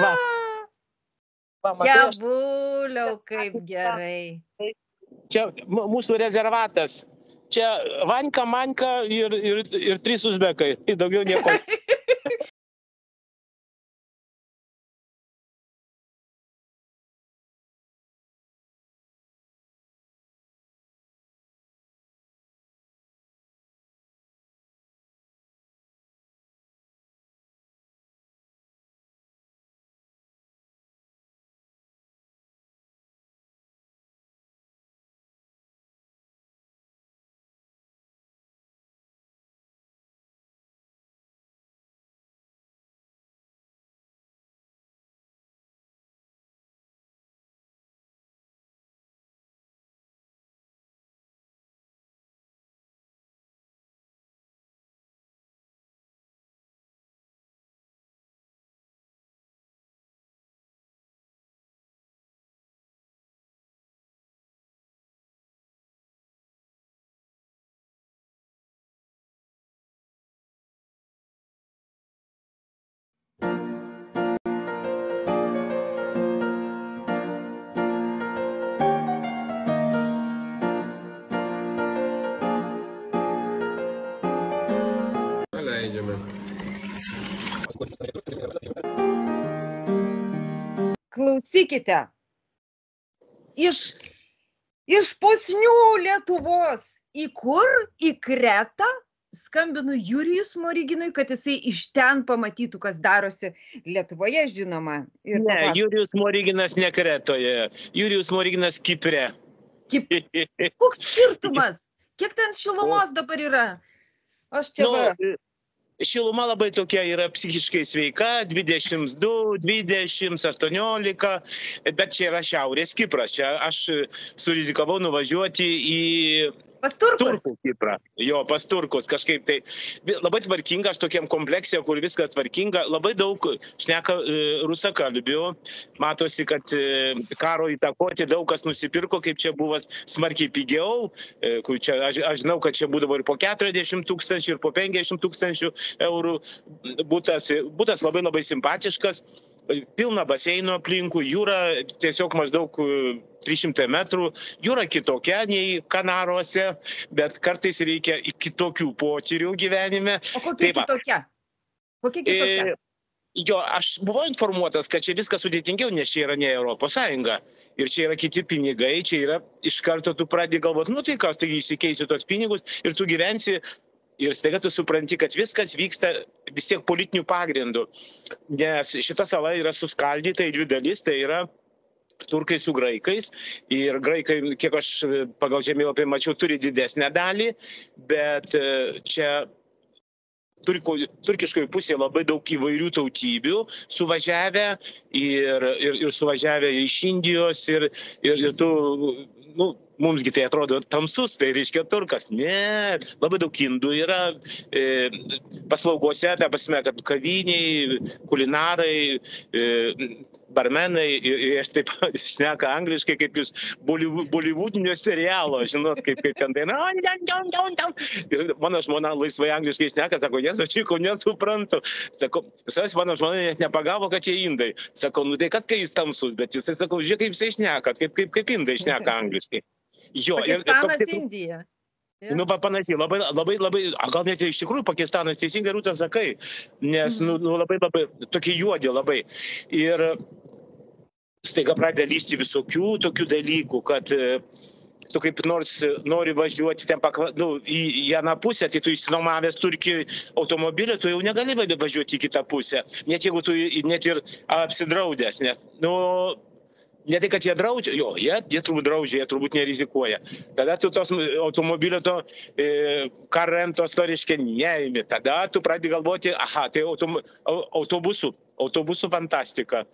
Va. Kebuliau, kaip gerai. čia mūsų rezervatas. Čia Vanka, Manka ir, ir, ir trys uzbekai. Daugiau nieko. Klausykite. Iš, iš pusnių Lietuvos. Į kur? Į Kretą. Skambinu Jurijus Moriginui, kad jisai iš ten pamatytų, kas darosi Lietuvoje, žinoma. Ir Ne, papasakos. Jurijus Moriginas ne Kretoje. Jurijus Moriginas Kipre. Kaip- Koks skirtumas? Kiek ten šilumos dabar yra? Aš čia. Nu, va. Šiluma labai tokia yra psichiškai sveika, 22, 20, 18, bet čia yra Šiaurės Kipras. Čia aš surizikavau nuvažiuoti į Pas turkus. Turkų Kiprą. Jo, pas Turkus kažkaip tai. Labai tvarkinga, aš tokiam komplekse, kur viskas tvarkinga. Labai daug šneka e, rusakalbių. Matosi, kad e, karo įtakoti daug kas nusipirko, kaip čia buvo smarkiai pigiau. E, kur čia, aš, aš žinau, kad čia būdavo ir po 40 tūkstančių, ir po 50 tūkstančių eurų būtas. Būtas labai labai simpatiškas. E, Pilna baseino aplinkų, jūra tiesiog maždaug e, 300 metrų. Jūra kitokia nei Kanaruose, bet kartais reikia kitokių potyrių gyvenime. O kokia Tai va. kitokia? Kokia kitokia? E, Jo, aš buvau informuotas, kad čia viskas sudėtingiau, nes čia yra ne Europos Sąjunga. Ir čia yra kiti pinigai, čia yra iš karto tu pradedi galvoti, nu tai kas, taigi išsikeisi tos pinigus ir tu gyvensi. Ir staiga tu supranti, kad viskas vyksta vis tiek politinių pagrindų. Nes šita sala yra suskaldyta į dvi dalis, tai yra turkai su graikais. Ir graikai, kiek aš pagal žemėlapį mačiau, turi didesnę dalį, bet e, čia turko, turkiškoje pusėje labai daug įvairių tautybių suvažiavę ir, ir, ir suvažiavę iš Indijos ir, ir, ir tu, nu, mumsgi tai atrodo tamsus, tai reiškia turkas. Ne, labai daug indų yra e, paslaugose, ta prasme, kad kaviniai, kulinarai, e, barmenai ir, aš taip šneka angliškai, kaip jūs Bolivu- bolivudinio serialo, žinot, kaip, kaip ten daina. Ir mano žmona laisvai angliškai šneka, sako, jesu, aš ko nesuprantu. Sako, visas mano žmona net nepagavo, kad čia indai. Sako, nu tai kad kai jis tamsus, bet jisai sako, žiūrėk, kaip jisai šneka, kaip, kaip, kaip indai šneka angliškai. Jo, ir- ir Pakistanas, toks- Indija. Jo. Nu, va, panašiai, labai, labai, labai, a, gal net iš tikrųjų Pakistanas, teisingai rūtas sakai, nes, nu, nu, labai, labai, tokie juodi labai. Ir staiga pradeda lysti visokių tokių dalykų, kad e, tu kaip nors nori važiuoti ten pakla, nu, į, į vieną pusę, tai tu įsinomavęs Turkijoje automobilį, tu jau negali va- važiuoti į kitą pusę, net jeigu tu net ir apsidraudęs, nes, nu, ne tai, kad jie draudžia, jo, jie, jie turbūt draudžia, jie turbūt nerizikuoja. Tada tu tos automobilio to e, karentos to reiškia neimi. Tada tu pradedi galvoti, aha, tai autom, au- autobusų, autobusų fantastika.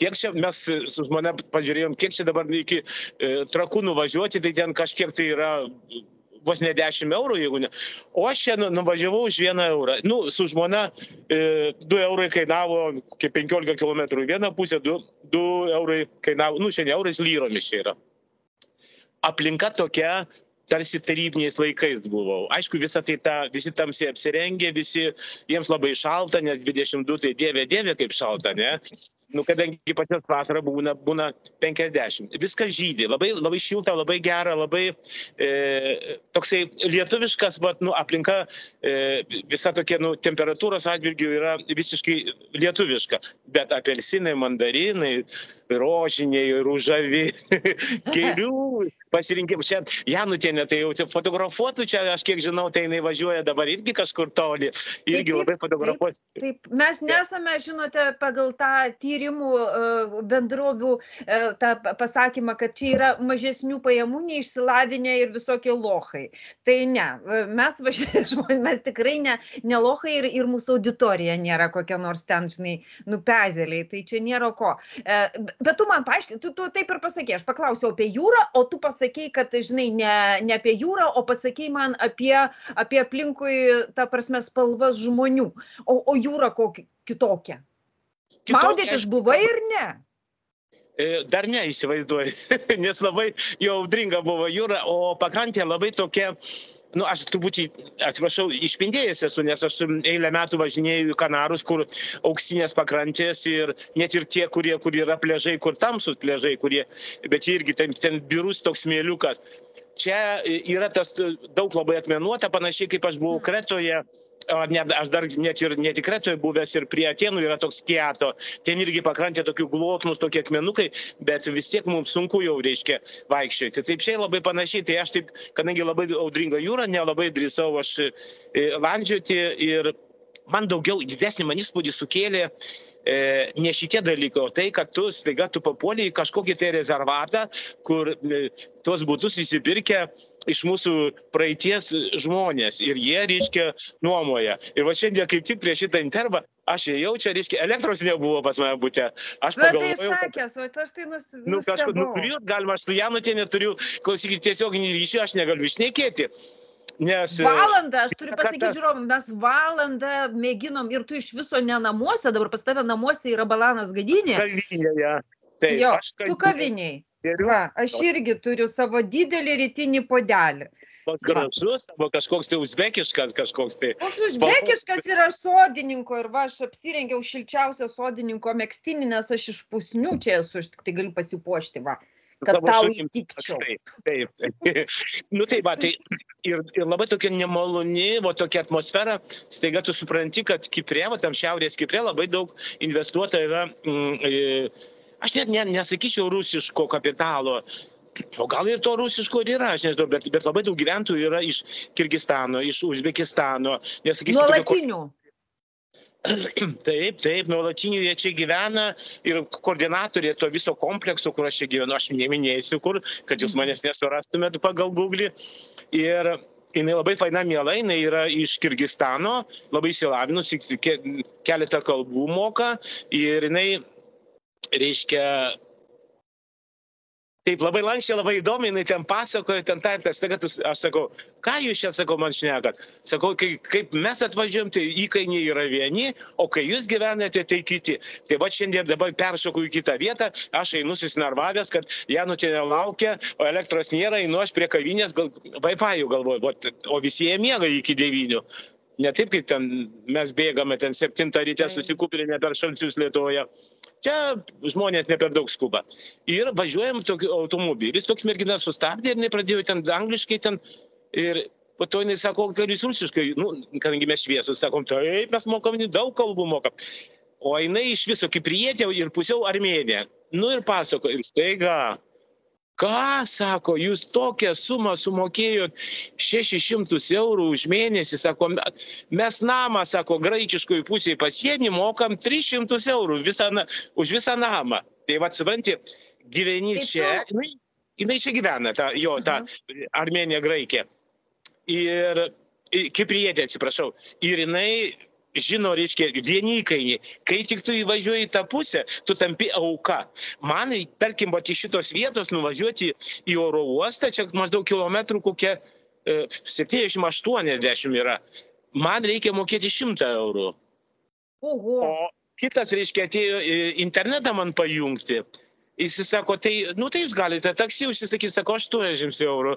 Kiek čia mes su žmona pažiūrėjom, kiek čia dabar iki e, trakų nuvažiuoti, tai ten kažkiek tai yra vos ne 10 eurų, jeigu ne. O aš čia nu- nuvažiavau už 1 eurą. Nu, su žmona e, 2 eurai kainavo, kaip 15 km į vieną pusę, 2, 2 eurai kainavo, nu, šiandien eurais lyromis čia yra. Aplinka tokia, tarsi tarybiniais laikais buvau. Aišku, visa tai ta, visi tamsiai apsirengė, visi, jiems labai šalta, net 22, tai dievė, dievė kaip šalta, ne? Nu, kadangi pas jas vasara būna, būna 50. Viskas žydė, labai, labai šilta, labai gera, labai e, toksai lietuviškas, vat, nu, aplinka, e, visa tokia nu, temperatūros atvilgių yra visiškai lietuviška. Bet apelsinai, mandarinai, rožiniai, rūžavi, gėlių pasirinkimų. Čia Janutienė, tai jau fotografuotų, čia aš kiek žinau, tai jinai važiuoja dabar irgi kažkur toli, irgi taip, labai fotografuos. Taip, taip, mes nesame, žinote, pagal tą tyrimų e, bendrovių e, tą pasakymą, kad čia yra mažesnių pajamų neišsilavinę ir visokie lohai. Tai ne, e, mes važiuojame, mes tikrai ne, ne lohai ir, ir mūsų auditorija nėra kokia nors ten, žinai, nupezeliai, tai čia nėra ko. Bet tu man paaiškini, tu, tu taip ir pasakė, aš paklausiau apie jūrą, o tu pasakė, pasakei, kad, žinai, ne, ne apie jūrą, o pasakei man apie, apie aplinkui, ta prasme, spalvas žmonių. O, o jūra kokia kitokia? Maudytis buvai ir ne? E, dar ne, įsivaizduoju, nes labai jau audringa buvo jūra, o pakrantė labai tokia, nu, aš truputį, atsiprašau, išpindėjęs esu, nes aš eilę metų važinėjau į Kanarus, kur auksinės pakrantės ir net ir tie, kurie, kur yra pležai, kur tamsus pležai, kurie, bet irgi ten, ten birus toks mėliukas. Čia yra tas daug labai akmenuota, panašiai kaip aš buvau Kretoje, o ne, aš dar net ir netikretoje buvęs ir prie Atenų yra toks kieto, ten irgi pakrantė tokių glotnus, tokie akmenukai, bet vis tiek mums sunku jau reiškia vaikščioti. Taip šiai labai panašiai, tai aš taip, kadangi labai audringa jūra, nelabai drįsau aš e, landžioti ir man daugiau didesnį man įspūdį sukėlė e, ne šitie dalykai, o tai, kad tu staiga tu papuoliai į kažkokį tai rezervatą, kur e, tuos būtus įsipirkę iš mūsų praeities žmonės ir jie, reiškia, nuomoja. Ir va šiandien kaip tik prieš šitą intervą aš ėjau čia, reiškia, elektros nebuvo pas mane būte. Aš Bet tai sakęs, o aš tai nus, nu, kažkur, nu, turiu, galima, aš su Janutė neturiu, klausykit, tiesioginį ryšį, aš negaliu išnekėti. Nes, e, valandą, aš turiu pasakyti žiūrovam, mes valandą mėginom ir tu iš viso ne namuose, dabar pas tave namuose yra balanas gadinė. Kavinėje. Taip, jo, tu kaviniai. Va, aš irgi turiu savo didelį rytinį podelį. Toks gražus, arba kažkoks tai uzbekiškas kažkoks tai. Koks uzbekiškas yra sodininko ir va, aš apsirengiau šilčiausią sodininko mėgstinį, nes aš iš pusnių čia esu, aš tik tai galiu pasipuošti, va kad tau įtikčiau. Taip, taip. nu tai va, tai ir, ir labai tokia nemaloni, va tokia atmosfera, staiga tu supranti, kad Kiprė, va tam šiaurės Kiprė labai daug investuota yra, mm, aš net ne, nesakyčiau rusiško kapitalo, O gal ir to rusiško ir yra, aš nežinau, bet, bet labai daug gyventojų yra iš Kirgistano, iš Uzbekistano. Nuolatinių. Kokia... Taip, taip, nuolatinių jie čia gyvena ir koordinatorė to viso komplekso, kur aš čia gyvenu, aš neminėsiu kur, kad jūs manęs nesurastumėt pagal Google. Ir jinai labai faina miela, jinai yra iš Kirgistano, labai įsilavinusi, keletą kalbų moka ir jinai, reiškia, taip labai lankščiai, labai įdomiai, jinai ten pasakoja, ten tą ir tas, staiga aš sakau, ką jūs čia, sakau, man šnekat? Sakau, kai, kaip mes atvažiuojam, tai įkainiai yra vieni, o kai jūs gyvenate, tai kiti. Tai va šiandien dabar peršoku į kitą vietą, aš einu susinarvavęs, kad Janutė nelaukia, o elektros nėra, einu aš prie kavinės, gal, Wi-Fi galvoju, o visi jie miega iki devynių ne taip, kaip ten mes bėgame ten 7 ryte susikūprinę per šalčius Lietuvoje. Čia žmonės ne per daug skuba. Ir važiuojam tokiu automobilis, toks mergina sustabdė ir jinai pradėjo ten angliškai ten ir po to jinai sako, kad jūs rusiškai, nu, kadangi mes šviesus, sakom, taip, mes mokam, daug kalbų mokam. O jinai iš viso kiprietė ir pusiau armėnė. Nu ir pasako, ir staiga, ką sako jūs tokią sumą sumokėjot šešis šimtus eurų už mėnesį sako mes namą sako graikiškoj pusėj pasieny mokam tris šimtus eurų visą už visą namą. Tai vat supranti gyveni čia. jinai jinai čia gyvena ta jo ta armėnė graikė ir kiprietė atsiprašau. Ir jinai žino, reiškia, vieni įkainiai. Kai tik tu įvažiuoji į tą pusę, tu tampi auka. Man, tarkim, va, iš šitos vietos nuvažiuoti į oro uostą, čia maždaug kilometrų kokie e, 70-80 yra. Man reikia mokėti 100 eurų. Oho. O kitas, reiškia, atėjo internetą man pajungti. Jis sako, tai, nu tai jūs galite taksi užsisakyti, sako, 80 eurų.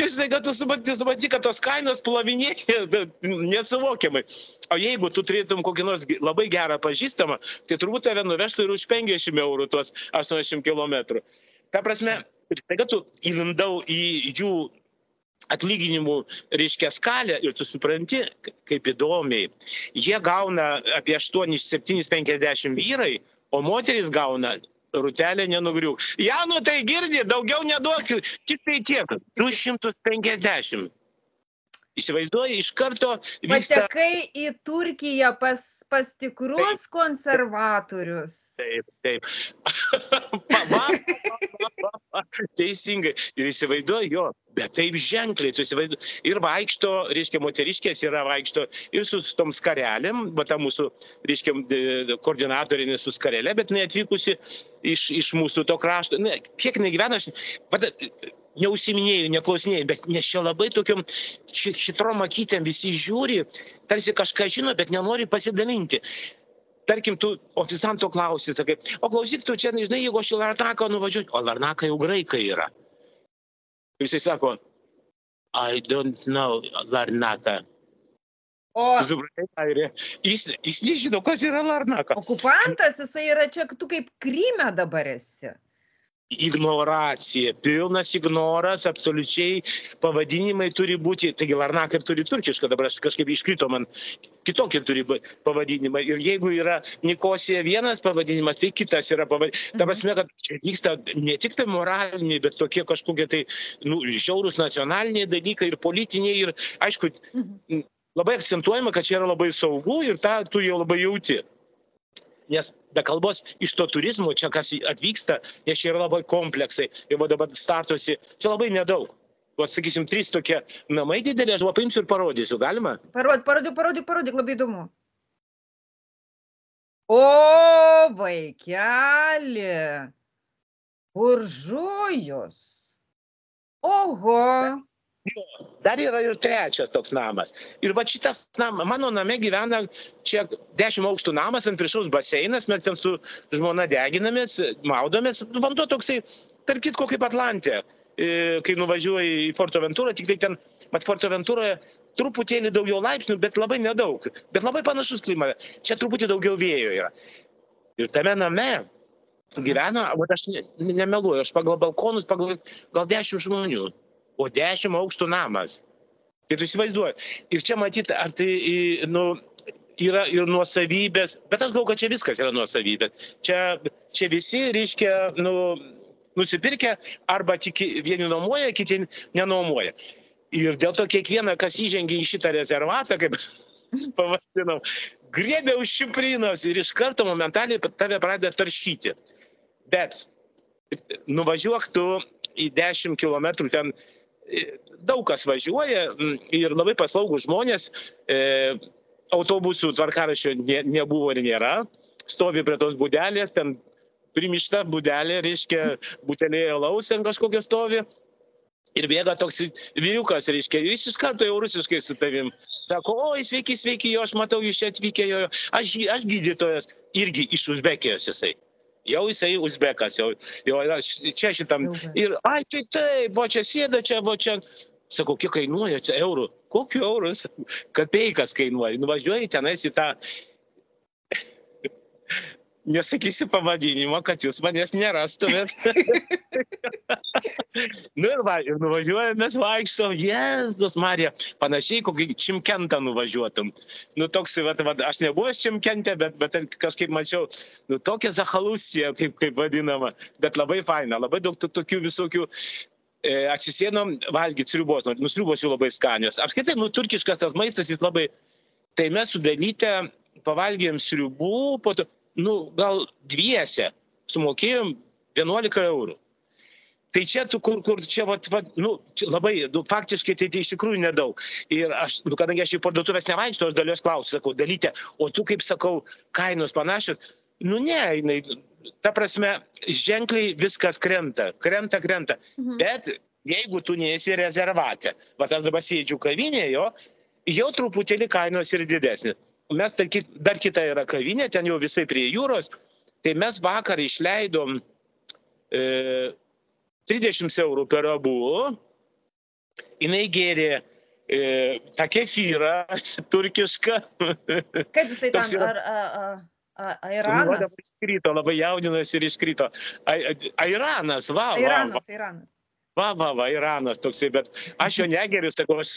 Žinai, kad tu supranti, kad tos kainos plavinėja nesuvokiamai. O jeigu tu turėtum kokį nors labai gerą pažįstamą, tai turbūt tave nuvežtų ir už 50 eurų tuos 80 km. Ta prasme, staiga tu įlindau į jų atlyginimų, reiškia, skalę ir tu supranti, kaip įdomiai. Jie gauna apie 8-7-50 vyrai, o moteris gauna rutelė nenugriūk. Janu, tai girdi, daugiau neduok, tik tai tiek, 250. Įsivaizduoji, iš karto vyksta... Patekai į Turkiją pas, pas tikrus taip, konservatorius. Taip, taip. pa, va, va, va, va, teisingai. Ir įsivaizduoji, jo, bet taip ženkliai, tu įsivaizduoji. Ir vaikšto, reiškia, moteriškės yra vaikšto ir su tom skarelėm, va ta mūsų, reiškia, koordinatorė su skarelė, bet neatvykusi iš, iš mūsų to krašto. Ne, kiek negyvena, aš... Va, neužsiminėjau, neklausinėjau, bet nes čia labai tokiom šitrom akytėm visi žiūri, tarsi kažką žino, bet nenori pasidalinti. Tarkim, tu ofisanto klausi, sakai, o klausyk, tu čia, nežinai, jeigu aš į Larnaką nuvažiuoju, o Larnaką jau graikai yra. Ir jisai sako, I don't know Larnaką. O. Tu supratai, Airė? Jis, jis nežino, kas yra Larnaka. Okupantas, jisai yra čia, tu kaip Kryme dabar esi ignoracija, pilnas ignoras, absoliučiai pavadinimai turi būti, taigi Larnak ir turi turkišką, dabar aš kažkaip iškrito man, kitokie turi pavadinimai. Ir jeigu yra Nikosija vienas pavadinimas, tai kitas yra pavadinimas. Ta prasme, kad čia vyksta ne tik tai moraliniai, bet tokie kažkokie tai nu, žiaurūs nacionaliniai dalykai ir politiniai. Ir aišku, labai akcentuojama, kad čia yra labai saugu ir tą tu jau labai jauti nes be kalbos iš to turizmo čia kas atvyksta, nes čia yra labai kompleksai ir va dabar statosi, čia labai nedaug. O sakysim, trys tokie namai didelė, aš va paimsiu ir parodysiu, galima? Parodyk, parodyk, parodyk, parodyk, labai įdomu. O, vaikeli, buržujus. Oho. Dar yra ir trečias toks namas. Ir va šitas namas, mano name gyvena čia dešimt aukštų namas, ant viršaus baseinas, mes ten su žmona deginamės, maudomės. Vanduo toksai, tarp kitko, kaip Atlantė, kai nuvažiuoji į Fortaventūrą, tik tai ten, mat Fortaventūroje truputėlį daugiau laipsnių, bet labai nedaug. Bet labai panašus klimatas. Čia truputį daugiau vėjo yra. Ir tame name gyvena, o aš ne, nemeluoju, aš pagal balkonus, pagal gal dešimt žmonių o dešimt aukštų namas. Tai tu įsivaizduoji. Ir čia matyti, ar tai, nu, yra ir nuosavybės, bet aš galvoju, kad čia viskas yra nuosavybės. Čia, čia visi, reiškia, nu, nusipirkę arba tik vieni nuomoja, kiti nenuomoja. Ir dėl to kiekvieną, kas įžengia į šitą rezervatą, kaip pavadinau, griebė už šiprinos ir iš karto momentaliai tave pradeda taršyti. Bet nuvažiuok tu į 10 km ten daug kas važiuoja ir labai paslaugūs žmonės. E, autobusų tvarkaraščio ne, nebuvo ir nėra. Stovi prie tos būdelės, ten primišta būdelė, reiškia, butelėje laus ten kažkokia stovi. Ir bėga toks vyriukas, reiškia, ir jis iš karto jau rusiškai su tavim. Sako, oi, sveiki, sveiki, jo, aš matau, jūs čia atvykę, jo, aš, aš gydytojas, irgi iš Uzbekijos jisai jau jisai uzbekas, jau, jau yra čia šitam. Ir, ai, tai taip, va čia sėda, čia, va čia. Sakau, kiek kainuoja čia eurų? Kokiu eurus? Kapeikas kainuoja. Nuvažiuoji tenais į tą nesakysiu pavadinimo, kad jūs manęs nerastumėt. nu ir, va, ir nuvažiuojam, mes vaikštom, Jėzus Marija, panašiai kokį čimkentą nuvažiuotum. Nu toks, va, va, aš nebuvęs čimkentė, bet, bet kažkaip mačiau, nu tokia zahalusija, kaip, kaip vadinama, bet labai faina, labai daug tokių visokių e, atsisėdom valgyti sriubos, nu sriubos jų labai skanios. Apskaitai, nu turkiškas tas maistas, jis labai, tai mes sudalytę pavalgėm sriubų, po to, nu, gal dviese sumokėjom 11 eurų. Tai čia, tu, kur, kur čia, vat, vat, nu, čia labai, nu, faktiškai tai, tai iš tikrųjų nedaug. Ir aš, nu, kadangi aš į parduotuvės nevaikščiau, aš dalios klausiu, sakau, dalytė, o tu kaip sakau, kainos panašios. Nu, ne, jinai, ta prasme, ženkliai viskas krenta, krenta, krenta. Mhm. Bet jeigu tu nesi rezervate, va aš dabar sėdžiu kavinėje, jo, jau truputėlį kainos ir didesnės mes tai dar kita yra kavinė, ten jau visai prie jūros, tai mes vakar išleidom e, 30 eurų per abu, jinai gėrė e, tą kefyrą turkišką. Kaip jisai ten, yra- ar, a, a, a, a, Nu, va, Iranas? dabar Iškrito, labai jaudinasi ir iškrito. Ai- ai- Airanas, va, va, va, Iranas, Iranas. va, va, va, Iranas toksai, bet aš jo negeriu, sakau, aš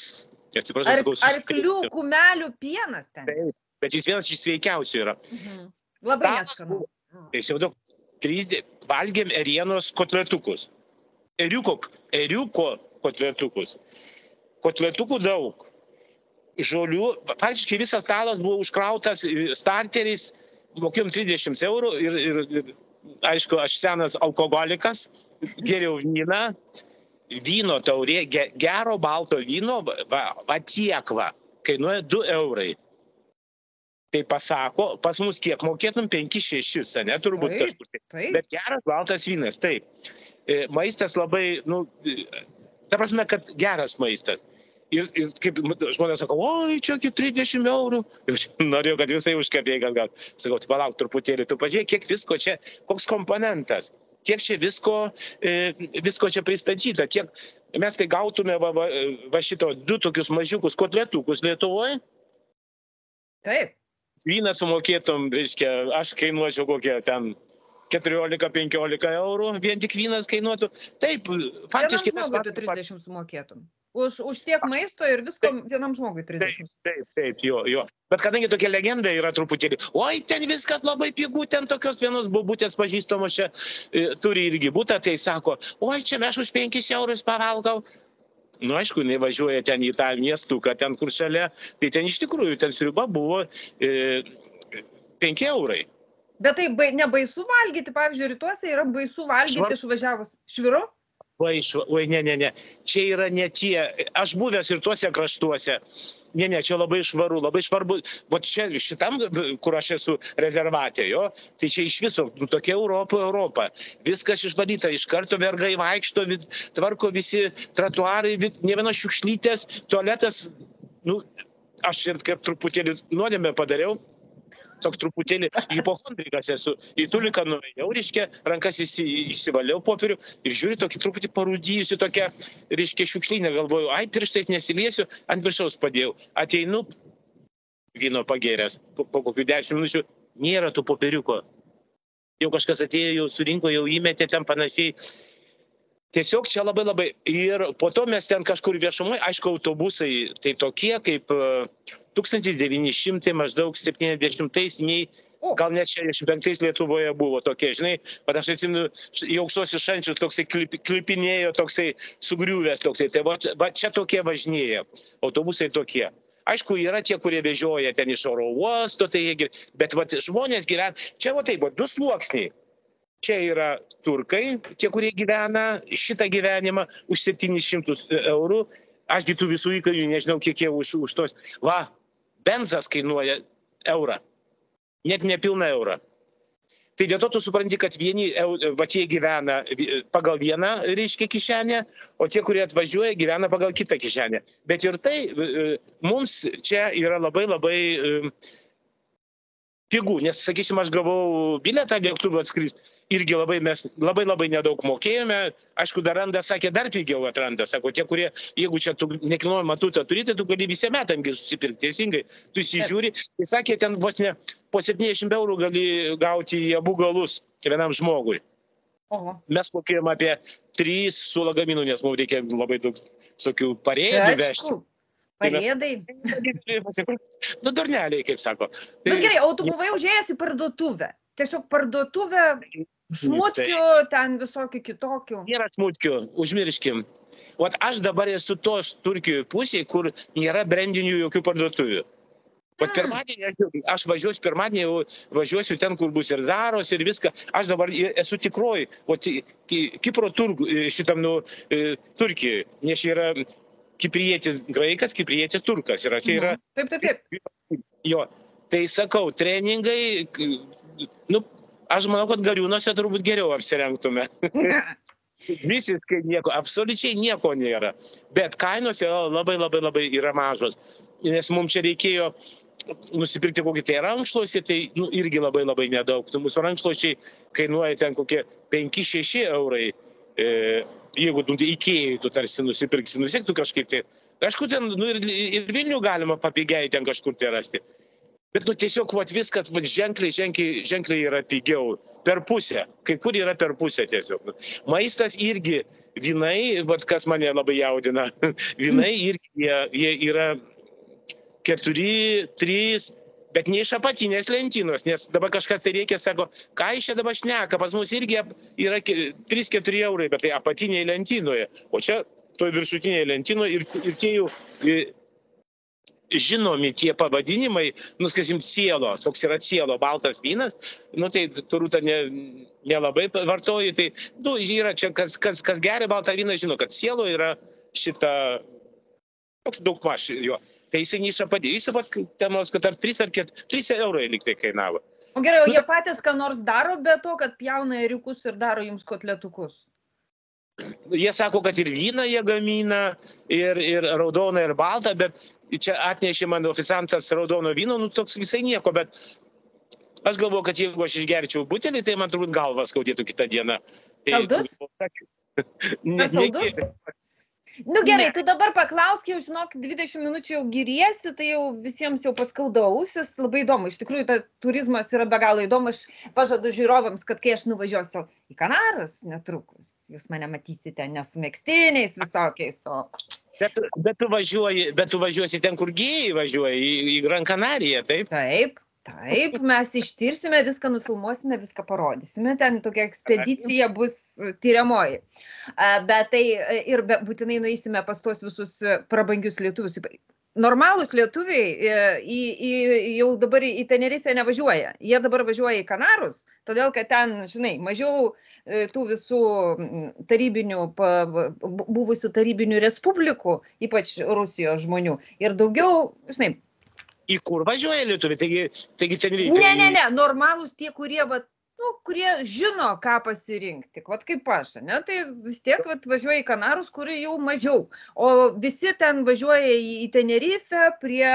atsiprašau, Ar, sakau, arklių kumelių pienas ten. Taip, bet jis vienas iš sveikiausių yra. Mhm. Labai neskanu. Įsivaizduok, valgėm erienos kotletukus. Eriuko, eriuko kotletukus. Kotletukų daug. Žolių, faktiškai visas stalas buvo užkrautas starteriais, mokėjom 30 eurų ir, ir, ir aišku, aš senas alkoholikas, geriau vyną, vyno taurė, ge- gero balto vyno, va, va tiek va, kainuoja 2 eurai. Tai pasako, pas mus kiek mokėtum 5-6, ne, turbūt Taip. kažkur. tai. Taip. Bet geras baltas vynas, taip. E, Maistas labai, nu, e, ta prasme, kad geras maistas. Ir, ir kaip žmonės sako, oi, čia iki 30 eurų. Ir norėjau, kad visai užkabėjai, kad gal. Sakau, tu palauk truputėlį, tu pažiūrėk, kiek visko čia, koks komponentas. Kiek čia visko, e, visko čia pristatyta. Kiek mes tai gautume va, va, va šito du tokius mažiukus kotletukus Lietuvoje. Taip. Vyną sumokėtum, reiškia, aš kainuočiau kokią ten 14-15 eurų, vien tik vynas kainuotų. Taip, faktiškai mes žmogui tu 30 sumokėtum. Už, už tiek maisto ir visko vienam žmogui 30. Taip, taip, jo, jo. Bet kadangi tokia legenda yra truputėlį, oi, ten viskas labai pigu, ten tokios vienos bubutės pažįstamos čia e, turi irgi būtą, tai sako, oi, čia mes už 5 eurus pavalgau. Nu, aišku, jinai važiuoja ten į tą miestuką, ten kur šalia, tai ten iš tikrųjų, ten sriuba buvo e, 5 eurai. Bet tai bai, nebaisu valgyti, pavyzdžiui, rytuose yra baisu valgyti Švar- išvažiavus. Šviru? Šva- oi, ne, ne, ne. Čia yra ne tie. Aš buvęs ir tuose kraštuose. Ne, ne, čia labai švaru, labai svarbu. O čia šitam, kur aš esu rezervatė, jo, tai čia iš viso, nu, tokia Europa, Europa. Viskas išvalyta, iš karto vergai vaikšto, vis, tvarko visi tratuarai, vis, ne vienos šiukšlytės, tualetas. Nu, aš ir kaip truputėlį nuodėmę padariau. Toks truputėlį hipochondrikas esu. Į tuliką nuėjau, reiškia, rankas įsi, išsivaliau popierių ir žiūriu tokį truputį parūdyjusi tokią, reiškia, šiukšlynę, galvoju, ai, pirštais nesiliesiu, ant viršaus padėjau. Ateinu, vyno pagėręs, po, po kokių dešimt minučių, nėra tų popieriuko. Jau kažkas atėjo, jau surinko, jau įmetė ten panašiai. Tiesiog čia labai labai. Ir po to mes ten kažkur viešumoje, aišku, autobusai tai tokie kaip e, 1900 maždaug 70-ais, nei gal net 65 Lietuvoje buvo tokie, žinai, bet aš atsimenu, į aukštosius šančius toksai klip, klipinėjo, toksai sugriuvęs toksai. Tai va, va čia tokie važinėja, autobusai tokie. Aišku, yra tie, kurie vežioja ten iš oro uosto, tai jie, bet va, žmonės gyvena, čia va taip, va, du sluoksniai. Čia yra turkai, tie, kurie gyvena šitą gyvenimą už 700 eurų. Ašgi tų visų įkainių nežinau, kiek jie už, už tos. Va, benzas kainuoja eurą. Net nepilną eurą. Tai dėl to tu supranti, kad vieni, va tie gyvena pagal vieną, reiškia, kišenę, o tie, kurie atvažiuoja, gyvena pagal kitą kišenę. Bet ir tai e, mums čia yra labai labai e, pigų, nes, sakysim, aš gavau biletą lėktuvą atskris, irgi labai mes labai labai nedaug mokėjome, aišku, dar randa, sakė, dar pigiau atranda, sako, tie, kurie, jeigu čia tu nekilnojamą turtą turi, tai tu gali visiems metamgi susipirkti, teisingai, tu įsižiūri, tai sakė, ten vos ne po 70 eurų gali gauti į abu galus vienam žmogui. Oho. Mes mokėjome apie 3 su lagaminu, nes mums reikia labai daug tokių parėdų vežti. Aišku. Parėdai. Nu, durneliai, kaip sako. Bet gerai, o tu buvai užėjęs į parduotuvę. Tiesiog parduotuvę šmutkių, ten visokių kitokių. Nėra smutkių, užmirškim. Vat aš dabar esu tos Turkijoje pusėje, kur nėra brandinių jokių parduotuvių. Vat Mm. pirmadienį aš- važiuosiu, pirmadienį važiuosiu ten, kur bus ir Zaros ir viską. Aš dabar esu tikroji, o Kipro turgų e, šitam, nu, Turkijoje, nes čia yra kiprietis graikas, kiprietis turkas. Yra, čia yra Mhm. Taip, taip, taip. Jo, tai sakau, treningai, nu, aš manau, kad gariūnuose turbūt geriau apsirengtume. Visiškai nieko, absoliučiai nieko nėra. Bet kainos yra labai labai labai yra mažos. Nes mums čia reikėjo nusipirkti kokį tai rankšluostį, tai nu, irgi labai labai nedaug. Nu, mūsų rankšluosčiai kainuoja ten kokie 5-6 eurai. E, jeigu tu įkėjai, tu tarsi nusipirksi, nusiektų kažkaip tai. Kažkur ten, nu ir, ir Vilnių galima papigiai ten kažkur tai rasti. Bet nu tiesiog vat, viskas vat, ženkliai, ženkliai, ženkliai yra pigiau. Per pusę. Kai kur yra per pusę tiesiog. Maistas irgi, vinai, vat, kas mane labai jaudina, vinai irgi jie, jie yra keturi, trys, bet ne iš apatinės lentynos, nes dabar kažkas tai reikia, sako, ką iš čia dabar šneka, pas mus irgi yra 3-4 eurai, bet tai apatinėje lentynoje, o čia toje viršutinėje lentynoje ir, ir tie jau ir, žinomi tie pavadinimai, nuskasim cielo, toks yra cielo baltas vynas, nu tai turbūt ne, nelabai vartoju, tai, nu, yra čia, kas, kas, kas geria baltą vyną, žino, kad cielo yra šita, toks daug maž jo tai jisai neša padėjo. Jis pat temos, kad ar 3 ar 4, 3 eurai liktai kainavo. O gerai, o nu, jie patys ką nors daro be to, kad pjauna eriukus ir daro jums kotletukus? Jie sako, kad ir vyną jie gamina, ir, ir raudoną, ir baltą, bet čia atnešė man oficiantas raudono vyno, nu toks visai nieko, bet aš galvoju, kad jeigu aš išgerčiau butelį, tai man turbūt galvas skaudėtų kitą dieną. Tai, Saldus? Ne, saldus? Nu gerai, ne. tai dabar paklausk, jau žinok, 20 minučių jau giriesi, tai jau visiems jau paskaudausis, labai įdomu, iš tikrųjų, tas turizmas yra be galo įdomu, aš pažadu žiūrovams, kad kai aš nuvažiuosiu į Kanarus netrukus, jūs mane matysite nesumėgstiniais visokiais, o... Bet, bet, tu važiuoji, bet tu važiuosi ten, kur gėjai važiuoji, į, į Gran Canariją, taip? Taip, Taip, mes ištirsime, viską nufilmuosime, viską parodysime. Ten tokia ekspedicija bus tyriamoji. Bet tai ir be, būtinai nueisime pas tuos visus prabangius lietuvius. Normalūs lietuviai e, į, į, jau dabar į Tenerifę nevažiuoja. Jie dabar važiuoja į Kanarus, todėl kad ten, žinai, mažiau e, tų visų tarybinių, buvusių tarybinių respublikų, ypač Rusijos žmonių. Ir daugiau, žinai, į kur važiuoja lietuviai, taigi, taigi ten reikia. Ne, ne, ne, normalūs tie, kurie, va, nu, kurie žino, ką pasirinkti, vat kaip aš, ne, tai vis tiek vat, važiuoja į Kanarus, kurie jau mažiau, o visi ten važiuoja į, Tenerifę prie,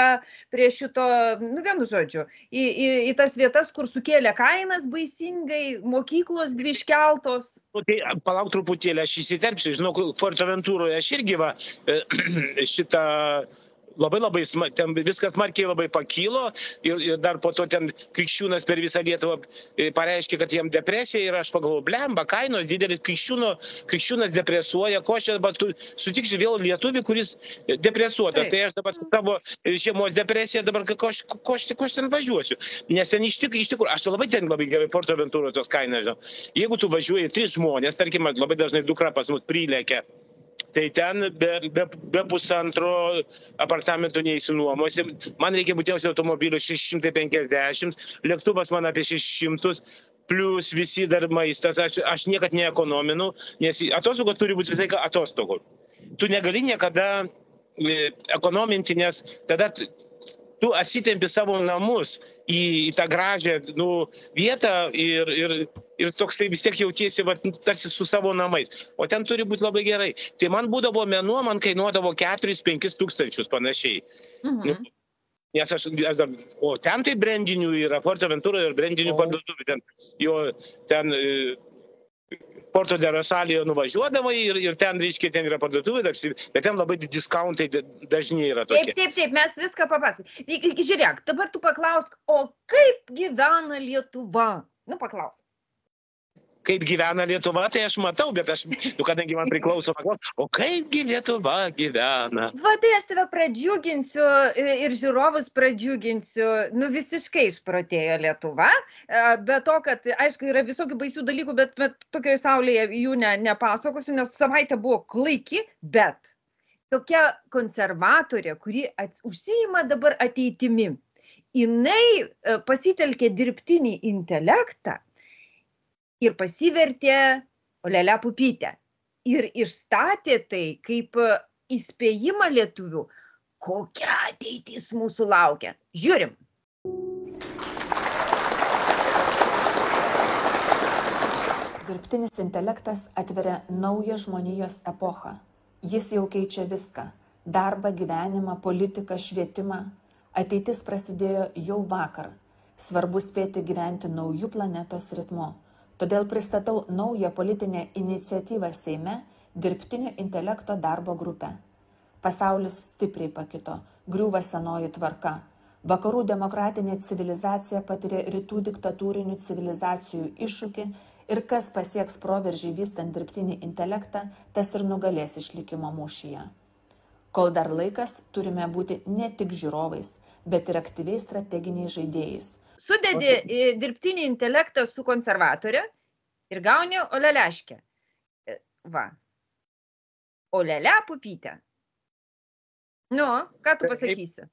prie šito, nu vienu žodžiu, į, į, į tas vietas, kur sukėlė kainas baisingai, mokyklos dvi iškeltos. Nu, tai palauk truputėlį, aš įsiterpsiu, žinau, Fortaventūroje aš irgi va, šitą labai labai ten viskas smarkiai labai pakilo ir, ir dar po to ten krikščiūnas per visą Lietuvą e, pareiškė, kad jam depresija ir aš pagalvoju, blemba, kainos didelis krikščiūno, krikščiūnas depresuoja, ko aš dabar sutiksiu vėl lietuvį, kuris depresuotas. Tai, aš dabar su savo žiemos depresija dabar ko aš, ko aš, ko aš ten važiuosiu. Nes ten iš tikrųjų, tikrųjų, aš labai ten labai gerai Porto Ventūro tos kainas žinau. Jeigu tu važiuoji tris žmonės, tarkim, labai dažnai dukra pas mus prilekia tai ten be, be, be pusantro apartamentų neįsinuomosi. Man reikia būtiniausiai automobilių 650, lėktuvas man apie 600, plus visi dar maistas. Aš, aš niekad neekonominu, nes atostogos turi būti visai atostogų. Tu negali niekada e, ekonominti, nes tada tu atsitempi savo namus į, į tą gražią nu, vietą ir, ir, ir toks tai vis tiek jautiesi va, tarsi su savo namais. O ten turi būti labai gerai. Tai man būdavo mėnuo, man kainuodavo 4-5 tūkstančius panašiai. Mhm. Nu, Nes aš, aš dar, o ten tai brandinių yra, Fortaventūra ir brandinių parduotuvė. Ten, jo, ten Porto de Rosalio nuvažiuodavo ir, ir ten, reiškia, ten yra parduotuvė, bet ten labai discountai dažnai yra tokie. Taip, taip, taip, mes viską papasakom. Žiūrėk, dabar tu paklausk, o kaip gyvena Lietuva? Nu, paklausk kaip gyvena Lietuva, tai aš matau, bet aš, nu, kadangi man priklauso, o kaipgi Lietuva gyvena. Va, tai aš tave pradžiuginsiu ir žiūrovus pradžiuginsiu, nu, visiškai išprotėjo Lietuva, be to, kad, aišku, yra visokių baisių dalykų, bet, bet tokioje saulėje jų ne, nepasakosiu, nes savaitė buvo klaiki, bet tokia konservatorė, kuri ats, užsijima dabar ateitimi, jinai e, pasitelkė dirbtinį intelektą ir pasivertė Olelę Pupytę. Ir išstatė tai kaip įspėjimą lietuvių, kokia ateitis mūsų laukia. Žiūrim. Dirbtinis intelektas atveria naują žmonijos epochą. Jis jau keičia viską - darbą, gyvenimą, politiką, švietimą. Ateitis prasidėjo jau vakar. Svarbu spėti gyventi naujų planetos ritmu. Todėl pristatau naują politinę iniciatyvą Seime - dirbtinio intelekto darbo grupę. Pasaulis stipriai pakito, griūva senoji tvarka. Vakarų demokratinė civilizacija patiria rytų diktatūrinių civilizacijų iššūkį ir kas pasieks proveržį vystant dirbtinį intelektą, tas ir nugalės išlikimo mūšyje. Kol dar laikas, turime būti ne tik žiūrovais, bet ir aktyviais strateginiais žaidėjais. Sudedi dirbtinį intelektą su konservatorė ir gauni oleleškę. E, va. Olelę pupytę. Nu, ką tu pasakysi?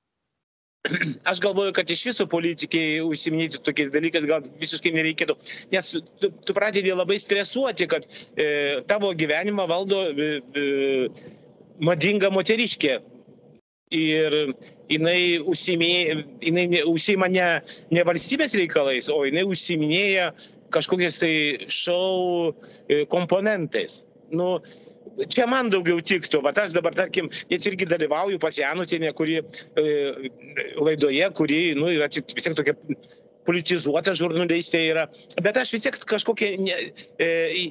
Aš galvoju, kad iš viso politikai užsiminėti tokiais dalykais gal visiškai nereikėtų, nes tu, tu pradedi labai stresuoti, kad e, tavo gyvenimą valdo e, e, madinga moteriškė. Ir jinai, užsimė, jinai užsima ne, ne valstybės reikalais, o jinai užsiminėja kažkokiais tai šau e, komponentais. Nu, čia man daugiau tiktų, va aš dabar, tarkim, net irgi dalyvauju pas Janutinę, kuri e, laidoje, kuri, nu, yra vis tiek tokia politizuota žurnalistė yra. Bet aš vis tiek kažkokia, ne, e,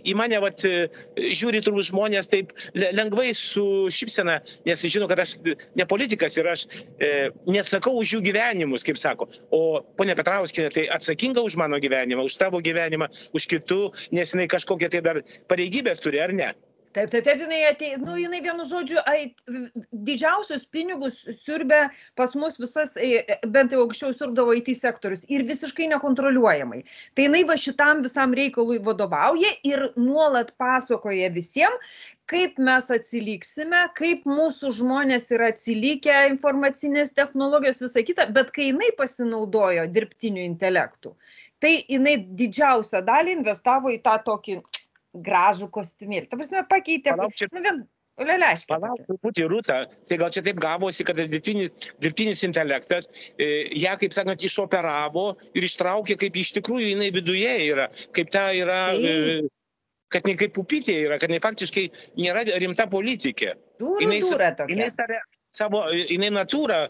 į mane vat, e, žiūri turbūt žmonės taip lengvai su šypsena, nes žino, kad aš ne politikas ir aš e, neatsakau už jų gyvenimus, kaip sako. O ponia Petrauskinė tai atsakinga už mano gyvenimą, už tavo gyvenimą, už kitų, nes jinai kažkokią tai dar pareigybės turi, ar ne? Taip, taip, taip, jinai, atei, nu, jinai vienu žodžiu, ai, didžiausius pinigus siurbia pas mus visas, bent jau anksčiau siurbdavo IT sektorius ir visiškai nekontroliuojamai. Tai jinai va šitam visam reikalui vadovauja ir nuolat pasakoja visiems, kaip mes atsiliksime, kaip mūsų žmonės yra atsilikę informacinės technologijos, visa kita, bet kai jinai pasinaudojo dirbtiniu intelektu, tai jinai didžiausią dalį investavo į tą tokį gražų kostiumėlį. Ta prasme, pakeitė. Palauk, čia... Nu, vien, Leliaiškiai. Palauk, truputį, Rūta, tai gal čia taip gavosi, kad dirbtinis, dirbtinis intelektas e, ją, kaip sakant, išoperavo ir ištraukė, kaip iš tikrųjų jinai viduje yra, kaip ta yra, e, kad ne kaip pupytė yra, kad jinai faktiškai nėra rimta politikė. Dūrų, jinai, dūra tokia. jinai, save, savo, jinai natūrą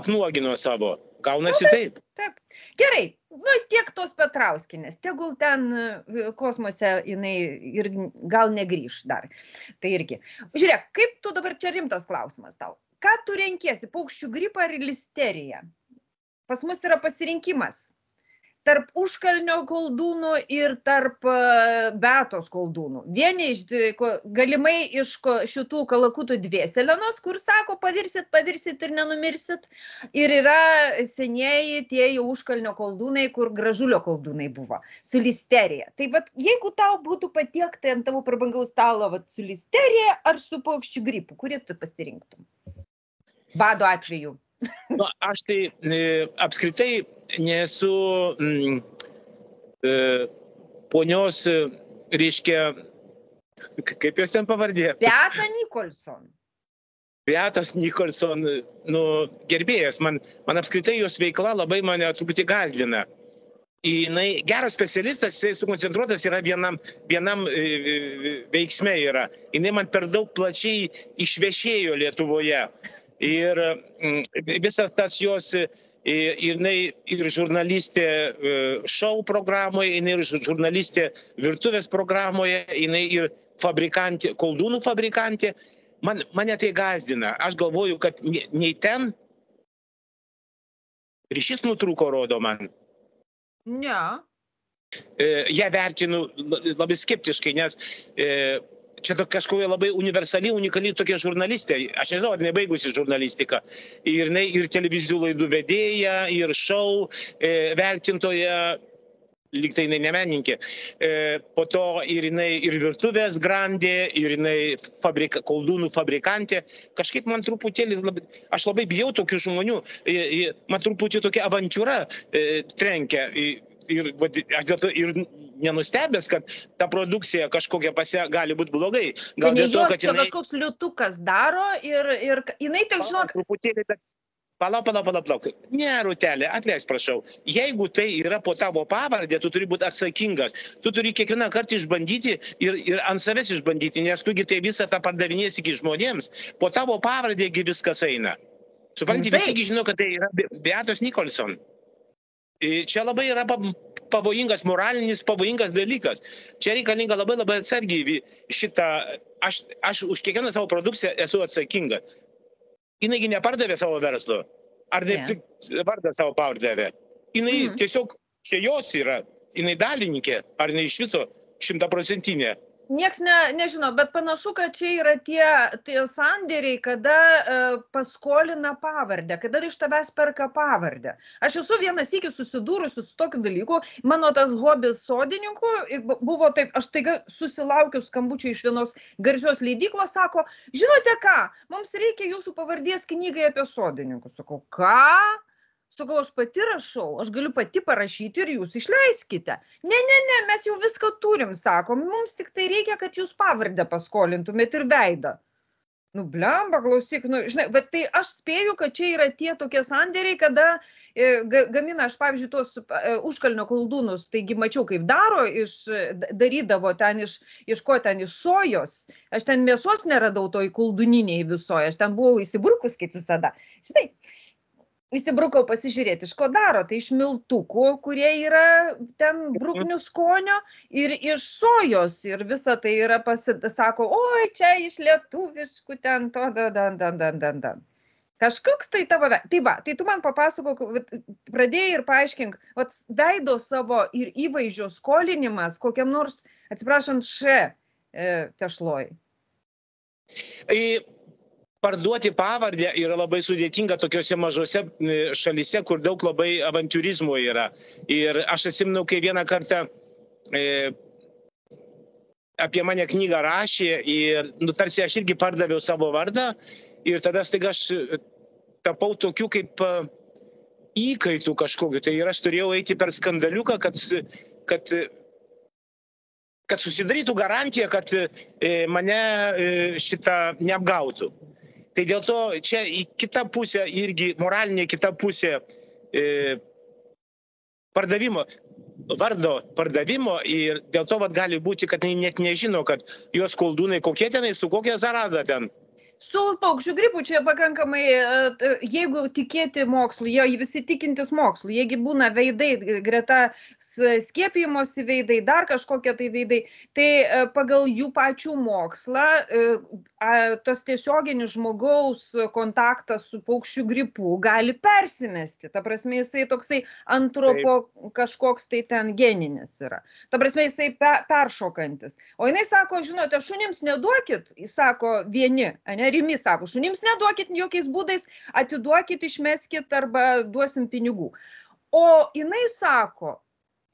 apnuogino savo. Gaunasi taip. Taip. Gerai, nu tiek tos Petrauskinės, tegul ten e, kosmose jinai ir gal negryž dar. Tai irgi. Žiūrėk, kaip tu dabar čia rimtas klausimas tau. Ką tu renkiesi, paukščių gripą ar listeriją? Pas mus yra pasirinkimas tarp užkalnio koldūnų ir tarp e, beatos koldūnų. Vieni iš, galimai iš šitų kalakutų dvieselenos, kur sako, pavirsit, pavirsit ir nenumirsit. Ir yra senieji tie jau užkalnio koldūnai, kur gražulio koldūnai buvo, su listerija. Tai vad, jeigu tau būtų patiekta ant tavo prabangaus stalo vat, su listerija ar su paukščių gripu, kurį tu pasirinktum? Bado atveju. Nu, aš tai e, apskritai nesu mm, e, ponios, e, reiškia, kaip jos ten pavardė? Beata Nikolson. Beatas Nikolson, nu, gerbėjas, man, man apskritai jos veikla labai mane truputį gazdina. Jinai geras specialistas, jisai sukoncentruotas yra vienam, vienam e, e veiksme yra. Jinai man per daug plačiai išvešėjo Lietuvoje. Ir mm, visas tas jos jinai ir žurnalistė e, šou programoje, jinai ir žurnalistė virtuvės programoje, jinai ir fabrikantė, koldūnų fabrikantė. Man, mane tai gazdina. Aš galvoju, kad nei ten ryšys nutrūko, rodo man. Ne. E, ja vertinu labai skeptiškai, nes e, čia kažkokia labai universali, unikali tokia žurnalistė. Aš nežinau, ar nebaigusi žurnalistiką. Ir, ne, ir televizijų laidų vedėja, ir šou e, vertintoja. Liktai jinai nemeninkė. E, po to ir jinai ir virtuvės grandė, ir jinai fabrika, koldūnų fabrikantė. Kažkaip man truputėlį, labai, aš labai bijau tokių žmonių. E, e, man truputį tokia avantūra e, trenkia. E, ir, aš dėl to ir nenustebęs, kad ta produkcija kažkokia pasia gali būti blogai. Gal dėl to, kad jinai... kažkoks liutukas daro ir, ir jinai tik žino. Truputėlį, bet Palauk, palauk, palauk, palauk. Ne, Rutelė, atleisk, prašau. Jeigu tai yra po tavo pavardė, tu turi būti atsakingas. Tu turi kiekvieną kartą išbandyti ir, ir ant savęs išbandyti, nes tugi tai visą tą pardavinėsi iki žmonėms. Po tavo pavardėgi viskas eina. Suprantate, visi žino, kad tai yra Be- Beatos Nikolson. Ir Čia labai yra pa- pavojingas, moralinis pavojingas dalykas. Čia reikalinga labai labai atsargiai šitą, aš, aš už kiekvieną savo produkciją esu atsakinga. Jinai nepardavė savo verslo. Ar ne tik vardą savo pardavė. Jinai Mhm. tiesiog čia jos yra. Jinai dalininkė, ar ne iš viso šimtaprocentinė. Niekas ne, nežino, bet panašu, kad čia yra tie, tie sandėriai, kada e, paskolina pavardę, kada iš tavęs perka pavardę. Aš esu vienas iki susidūrusi su tokiu dalyku, mano tas hobis bu- buvo taip, aš taiga susilaukiu skambučio iš vienos garsios leidyklos, sako, žinote ką, mums reikia jūsų pavardės knygai apie sodininkus. Sakau, ką? Sakau, aš pati rašau, aš galiu pati parašyti ir jūs išleiskite. Ne, ne, ne, mes jau viską turim, sakom, mums tik tai reikia, kad jūs pavardę paskolintumėt ir veidą. Nu, blemba, klausyk, nu, žinai, bet tai aš spėju, kad čia yra tie tokie sandėriai, kada e, ga- gamina, aš pavyzdžiui, tuos e, užkalnio koldūnus, taigi mačiau, kaip daro, iš, e, darydavo ten iš, iš ko ten, iš sojos. Aš ten mėsos neradau toj koldūniniai visoje, aš ten buvau įsibrukus kaip visada. Žinai, įsibrukau pasižiūrėti, iš ko daro. Tai iš miltukų, kurie yra ten bruknių skonio ir iš sojos. Ir visa tai yra pasisako, oi, čia iš lietuviškų ten to, dan, dan, dan, dan, dan, dan. Kažkoks tai tavo, tai va, tai tu man papasakok, pradėjai ir paaiškink, vat, veido savo ir įvaizdžio skolinimas kokiam nors, atsiprašant, še e, tešloj. I parduoti pavardę yra labai sudėtinga tokiuose mažose e, šalise, kur daug labai avantūrizmo yra. Ir aš atsimenu, kai vieną kartą e, apie mane knygą rašė ir, nu, tarsi aš irgi pardaviau savo vardą ir tada staiga aš e, tapau tokiu kaip e, įkaitų kažkokiu. Tai ir aš turėjau eiti per skandaliuką, kad, kad kad susidarytų garantija, kad mane šitą neapgautų. Tai dėl to čia į kitą pusę irgi moralinė kita pusė e, pardavimo, vardo pardavimo ir dėl to vat, gali būti, kad net nežino, kad jos koldūnai kokie tenai, su kokia zaraza ten. Su paukščių gripu čia pakankamai, e, t- jeigu tikėti mokslu, jie visi tikintis mokslu, jeigu būna veidai, greta skiepijimosi veidai, dar kažkokie tai veidai, tai e, pagal jų pačių mokslą e, tas tiesioginis žmogaus kontaktas su paukščių gripu gali persimesti. Ta prasme, jisai toksai antropo kažkoks tai ten geninis yra. Ta prasme, jisai pe, peršokantis. O jinai sako, žinote, šunims neduokit, jis sako vieni, ne, rimi sako, šunims neduokit jokiais būdais, atiduokit, išmeskit arba duosim pinigų. O jinai sako,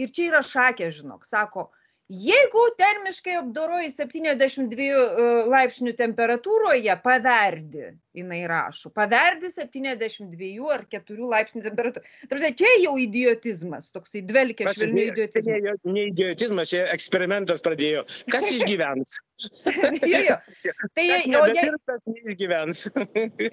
ir čia yra šakė, žinok, sako, jeigu termiškai apdoroji 72 e, laipsnių temperatūroje, paverdi, jinai rašo, paverdi 72 ar 4 laipsnių temperatūroje. Tarsi, čia jau idiotizmas, toksai dvelkia Kas- švelniu ne-. Ne, idiotizmas, čia eksperimentas pradėjo. Kas išgyvens? jo, jo. Tai, Kas jei, nedadirbs, tas neišgyvens.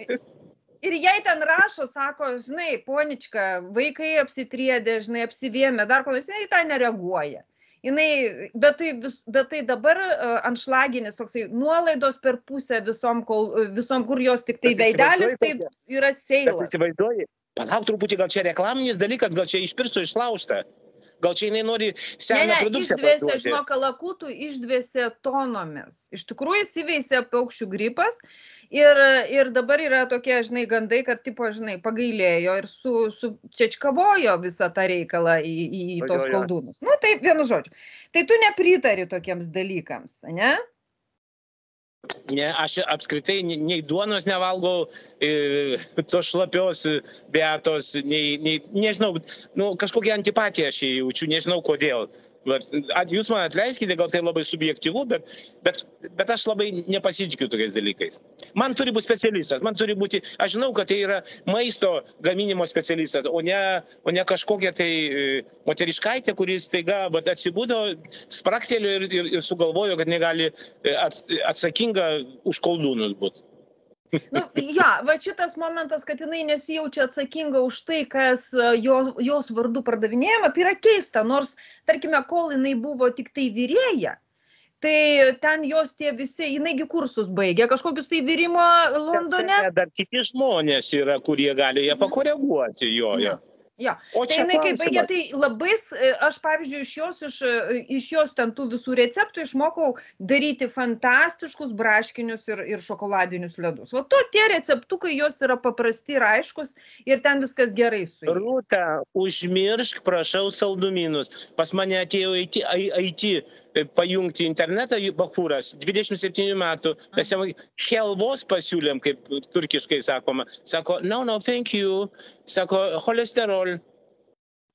ir jei ten rašo, sako, žinai, ponička, vaikai apsitriedė, žinai, apsivėmė, dar ko nors, jinai tą nereaguoja. Jinai, bet tai, vis, bet tai dabar uh, anšlaginis toksai nuolaidos per pusę visom, kol, visom kur jos tik tai veidelis, tai yra seilas. įsivaizduoji, palauk truputį, gal čia reklaminis dalykas, gal čia iš pirso išlaužta. Gal čia jinai nori Ne, seną ne, produkciją išdvėsė, parduoti. žinok, kalakutų išdvėsė tonomis. Iš tikrųjų įsiveisė paukščių gripas ir, ir dabar yra tokie, žinai, gandai, kad, tipo, žinai, pagailėjo ir su, su čečkavojo visą tą reikalą į, į tos koldūnus. Nu, taip, vienu žodžiu. Tai tu nepritari tokiems dalykams, ne? Ne, aš apskritai nei- duonos nevalgau, e, tos šlapios e, beatos, nei, nei, nežinau, nu, kažkokią antipatiją aš jaučiu, nežinau kodėl. Vat, a- jūs man atleiskite, gal tai labai subjektivu, bet, bet, bet aš labai nepasitikiu tokiais dalykais. Man turi būti specialistas, man turi būti, aš žinau, kad tai yra maisto gaminimo specialistas, o ne, o ne kažkokia tai e, moteriškaitė, kuris taiga vat, atsibūdo, spraktelio ir, ir, ir sugalvojo, kad negali e, ats, atsakinga už koldūnus būti. Nu, ja, va šitas momentas, kad jinai nesijaučia atsakinga už tai, kas e, jo, jos vardu pardavinėjama, tai yra keista, nors, tarkime, kol jinai buvo tik tai vyrėja, tai ten jos tie visi, jinaigi kursus baigė, kažkokius tai virimo Londone. Dar kiti žmonės yra, kurie gali ją pakoreguoti joje. Jo. O tai jinai kaip baigė, tai labai, e, aš pavyzdžiui, iš jos, iš, e, iš jos ten tų visų receptų išmokau daryti fantastiškus braškinius ir, ir šokoladinius ledus. O to tie receptukai jos yra paprasti ir aiškus ir ten viskas gerai su jais. Rūta, užmiršk, prašau, saldumynus. Pas mane atėjo IT, IT pajungti internetą, Bakūras, 27 metų, mes jam helvos pasiūlėm, kaip turkiškai sakoma. Sako, no, no, thank you. Sako, cholesterol.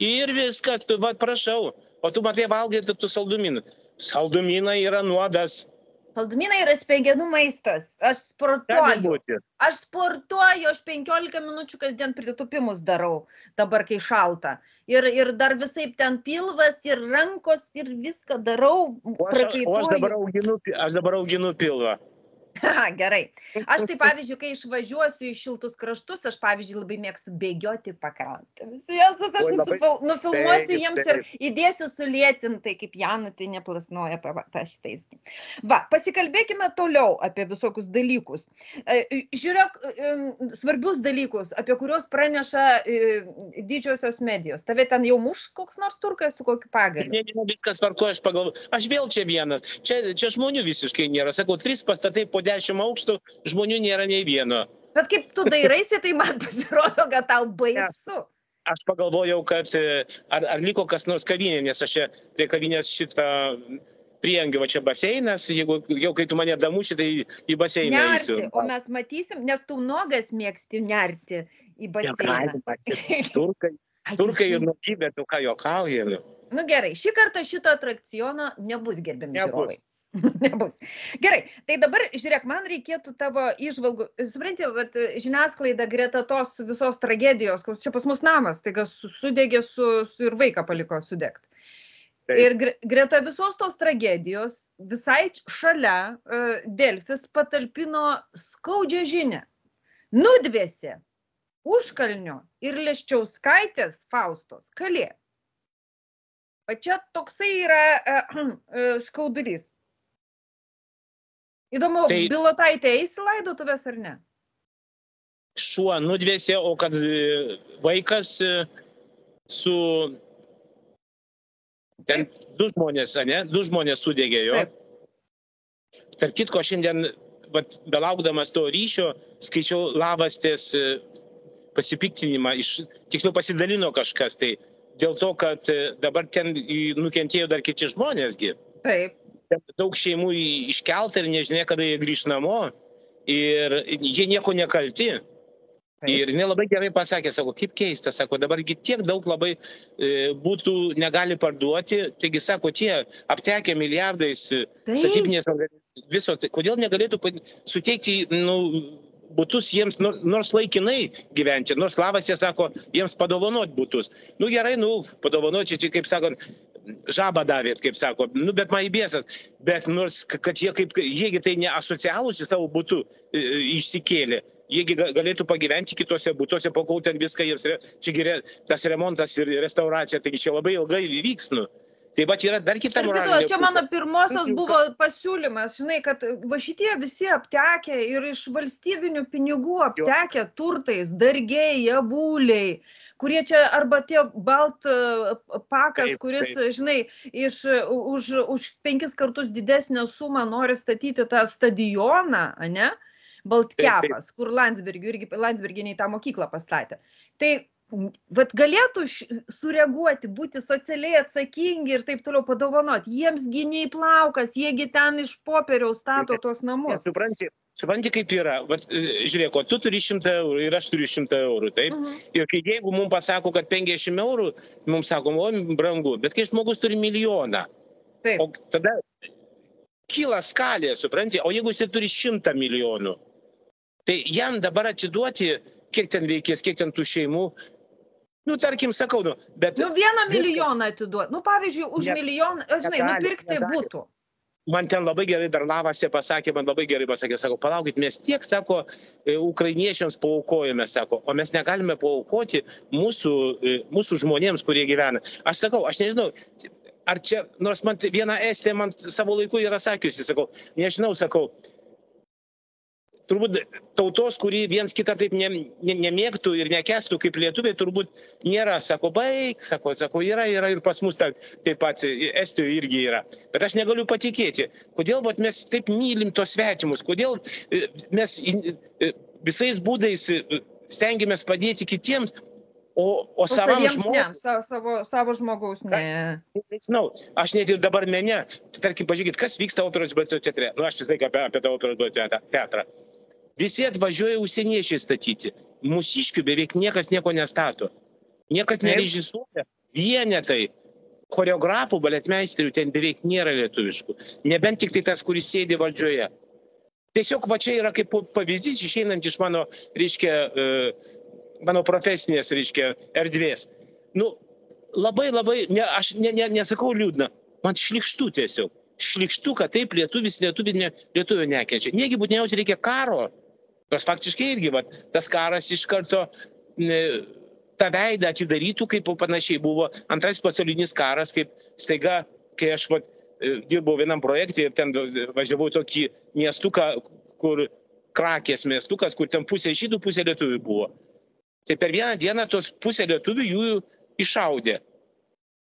Ir viskas, tu va prašau, o tu matai valgyti tu saldumynų. Saldumynai yra nuodas. Saldumynai yra smegenų maistas. Aš sportuoju. Aš sportuoju, aš 15 minučių kasdien pritūpimus darau, dabar kai šalta. Ir, ir dar visai ten pilvas, ir rankos, ir viską darau. O aš, o aš, dabar, auginu, aš dabar auginu pilvą. Gerai. Aš tai pavyzdžiui, kai išvažiuosiu į šiltus kraštus, aš pavyzdžiui labai mėgstu bėgioti pakrantėmis. Jezus, aš nusifil, nufilmuosiu taip, jiems ir įdėsiu sulėtintai, kaip Janutė neplasnoja pa, pa šitais. Va, pasikalbėkime toliau apie visokius dalykus. E, žiūrėk, svarbius dalykus, apie kuriuos praneša e, didžiosios medijos. Tave ten jau muš koks nors turkas su kokiu ne, viskas tvarko, aš pagalvoju. Aš vėl čia vienas. Čia, čia žmonių visiškai nėra. Sakau, trys pastatai po dešimt aukštų, žmonių nėra nei vieno. Bet kaip tu dairaisi, tai man pasirodo, kad tau baisu. Aš pagalvojau, kad e, ar, ar liko kas nors kavinė, nes aš čia prie kavinės šitą priengiu, va čia baseinas, jeigu jau kai tu mane damuši, tai į baseiną nersi, eisiu. O mes matysim, nes tu nogas mėgsti nerti į baseiną. Ja, turkai, turkai ir nuokybė, tu ką juokauji. Nu gerai, šį kartą šito atrakciono nebus gerbiami žiūrovai. Nebus. Gerai, tai dabar žiūrėk, man reikėtų tavo išvalgų. Supranti, vat, žiniasklaida greta tos visos tragedijos, kur čia pas mus namas, tai kas sudegė su, su ir vaiką paliko sudegti. Ir greta visos tos tragedijos, visai šalia uh, Delfis patalpino skaudžią žinę. Nudvėsi užkalnio ir leščiauskaitės Faustos kalė. O čia toksai yra uh, uh, skaudulys. Įdomu, tai, Bilotaitė eis laidotuvės ar ne? Šuo nudvėsė, o kad e, vaikas e, su... Ten du žmonės, ne? Du žmonės sudegė jo. Taip. Tark kitko, šiandien, vat, belaukdamas to ryšio, skaičiau lavastės e, pasipiktinimą, iš, tiksliau pasidalino kažkas tai, dėl to, kad dabar ten nukentėjo dar kiti žmonėsgi. Taip daug šeimų iškelta ir nežinia, kada jie grįž namo. Ir jie nieko nekalti. Ir jinai labai gerai pasakė, sako, kaip keista, sako, dabargi tiek daug labai e, būtų negali parduoti, taigi sako, tie aptekę milijardais e, statybinės viso, tai kodėl negalėtų suteikti, nu, būtus jiems nors laikinai gyventi, nors lavas jie sako, jiems padovanot būtus. Nu gerai, nu, padovanot čia kaip sakant, žabą davėt, kaip sako, nu, bet man įbėsas, bet nors, kad jie kaip, jiegi tai ne asocialūs į savo būtų išsikėlė, jiegi galėtų pagyventi kitose būtuose, pakol ten viską jiems, čia geri, tas remontas ir restauracija, taigi čia labai ilgai vyks, nu. Tai va, čia yra dar kita moralinė. Čia mano pirmosios buvo pasiūlymas, žinai, kad va šitie visi aptekę ir iš valstybinių pinigų aptekę turtais, dargiai, jabuliai, kurie čia arba tie balt pakas, taip, kuris, taip. žinai, iš, už, už penkis kartus didesnę sumą nori statyti tą stadioną, ne? Baltkepas, kur Landsbergių irgi Landsberginiai tą mokyklą pastatė. Tai vat galėtų sureaguoti, būti socialiai atsakingi ir taip toliau padovanoti. Jiems giniai plaukas, jiegi ten iš popieriaus stato tuos namus. Supranti, supranti kaip yra. Vat, e, žiūrėk, o tu turi 100 eurų ir aš turiu 100 eurų, taip? Uh mhm. -huh. Ir kai jeigu mums pasako, kad 50 eurų, mums sakom, o brangu, bet kai žmogus turi milijoną, taip. o tada kyla skalė, supranti, o jeigu jis turi 100 milijonų, tai jam dabar atiduoti kiek ten reikės, kiek ten tų šeimų, Nu, tarkim, sakau, nu, bet... Nu, vieną milijoną atiduoti. Nu, pavyzdžiui, už ne, milijoną, žinai, negali, nupirkti negali. būtų. Man ten labai gerai dar lavasi pasakė, man labai gerai pasakė, sako, palaukit, mes tiek, sako, e, ukrainiečiams paukojame, sako, o mes negalime paukoti mūsų, e, mūsų žmonėms, kurie gyvena. Aš sakau, aš nežinau, ar čia, nors man viena estė man savo laiku yra sakiusi, sakau, nežinau, sakau, turbūt tautos, kuri viens kitą taip ne, ne, nemėgtų ir nekestų kaip lietuviai, turbūt nėra. Sako, baig, sako, sako, yra, yra ir pas mus ta, taip pat Estijoje irgi yra. Bet aš negaliu patikėti, kodėl vat, mes taip mylim tos svetimus, kodėl e, mes e, visais būdais e, stengiamės padėti kitiems, O, o savam žmogui. Ne, savo, savo, savo žmogaus ne. Nežinau, aš net ir dabar mene, tarkim, pažiūrėkit, kas vyksta operos baleto teatre. Nu, aš vis laik apie, apie tą operos baleto teatrą. Visi atvažiuoja užsieniečiai statyti. Mūsiškių beveik niekas nieko nestato. Niekas nerežisuoja. Vienetai. Choreografų, baletmeisterių ten beveik nėra lietuviškų. Nebent tik tai tas, kuris sėdi valdžioje. Tiesiog va čia yra kaip pavyzdys išeinant iš mano, reiškia, e, mano profesinės, reiškia, erdvės. Nu, labai, labai, ne, aš ne, ne, nesakau liūdna, man šlikštų tiesiog. Šlikštų, kad taip lietuvis lietuvį ne, lietuvio nekenčia. Negi būtiniausiai reikia karo, Nors faktiškai irgi vat, tas karas iš karto ne, tą veidą atidarytų, kaip panašiai buvo antrasis pasaulinis karas, kaip staiga, kai aš vat, e, dirbau vienam projektui ir ten važiavau tokį miestuką, kur Krakės miestukas, kur ten pusė žydų, pusė lietuvių buvo. Tai per vieną dieną tos pusė lietuvių jų išaudė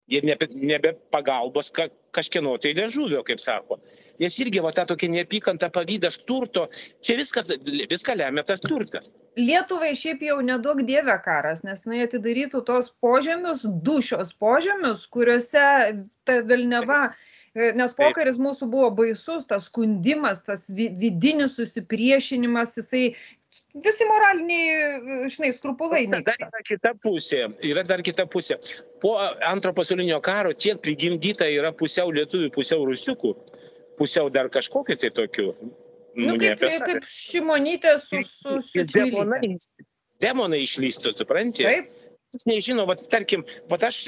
ir nebe, nebe pagalbos ka, kažkieno tai liežuvio, kaip sako. Nes irgi va ta tokia neapykanta, pavydas turto, čia viskas, viską lemia tas turtas. Lietuvai šiaip jau nedaug dievė karas, nes jinai atidarytų tos požemius, dušios požemius, kuriuose ta Vilneva Nes pokaris mūsų buvo baisus, tas skundimas, tas vidinis susipriešinimas, jisai visi moraliniai, žinai, skrupulai. Dar yra kita pusė, yra dar kita pusė. Po antro pasaulinio karo tiek prigimdyta yra pusiau lietuvių, pusiau rusiukų, pusiau dar kažkokiu tai tokiu. Nu, nu kaip, kaip šimonytė su, su, su demonai, demonai išlystų, supranti? Taip. Jis nežino, va, tarkim, va aš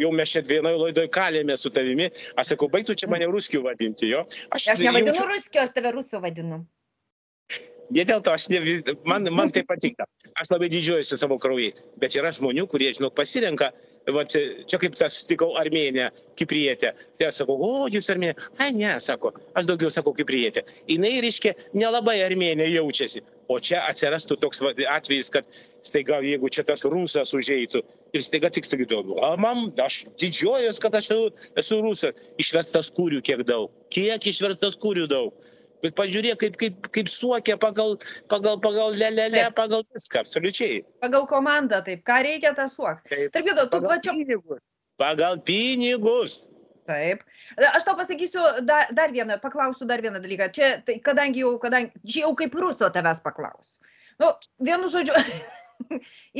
jau mes čia vienoje laidoje kalėme su tavimi, aš sakau, baigtų čia mane ruskiu vadinti, jo. Aš, aš nevadinu jaučiu... ruskiu, aš tave rusų vadinu. Ne dėl to, aš ne, man, man tai patinka. Aš labai didžiuojuosi savo kraujais. Bet yra žmonių, kurie, žinau, pasirenka, vat, čia kaip tas sutikau Armėnę, Kiprietę. Tai aš sakau, o, jūs Armėnė. Ai, ne, sako, aš daugiau sakau Kiprietė. Jis, reiškia, nelabai Armėnė jaučiasi. O čia atsirastų toks atvejis, kad staiga, jeigu čia tas rusas užeitų ir staiga tik sakytų, man, aš didžiuojuosi, kad aš esu rusas. Išverstas kūrių kiek daug. Kiek išverstas kūrių daug. Bet pažiūrėk, kaip, kaip, kaip suokia pagal, pagal, pagal lelelę, pagal viską, absoliučiai. Pagal komandą, taip, ką reikia, tas suoks. Tarp kito, tu pačiu. Pinigus. Pagal pinigus. Taip. Aš tau pasakysiu dar, dar vieną, paklausiu dar vieną dalyką. Čia, tai, kadangi jau, kadangi, čia jau kaip ruso tavęs paklausiu. Nu, vienu žodžiu,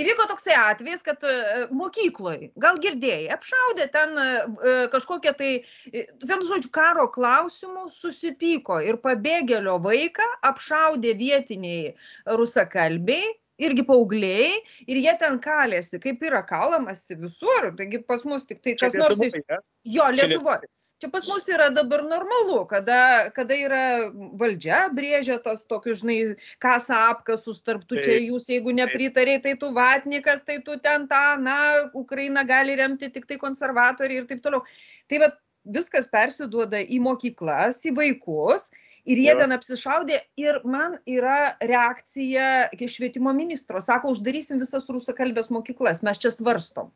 įvyko toksai atvejis, kad e, mokykloje, gal girdėjai, apšaudė ten e, e, kažkokią tai, vienu žodžiu, karo klausimų susipyko ir pabėgėlio vaiką apšaudė vietiniai rusakalbiai irgi paaugliai ir jie ten kalėsi, kaip yra kalamasi visur, taigi pas mus tik tai kas nors... Jo, Lietuvoje čia pas mus yra dabar normalu, kada, kada yra valdžia brėžia tos tokius, žinai, kasą apkasus tarptų čia jūs, jeigu nepritariai, tai tu vatnikas, tai tu ten tą, na, Ukraina gali remti tik tai konservatoriai ir taip toliau. Tai va, viskas persiduoda į mokyklas, į vaikus. Ir jie jo. ten apsišaudė ir man yra reakcija švietimo ministro. Sako, uždarysim visas rusakalbės mokyklas, mes čia svarstom.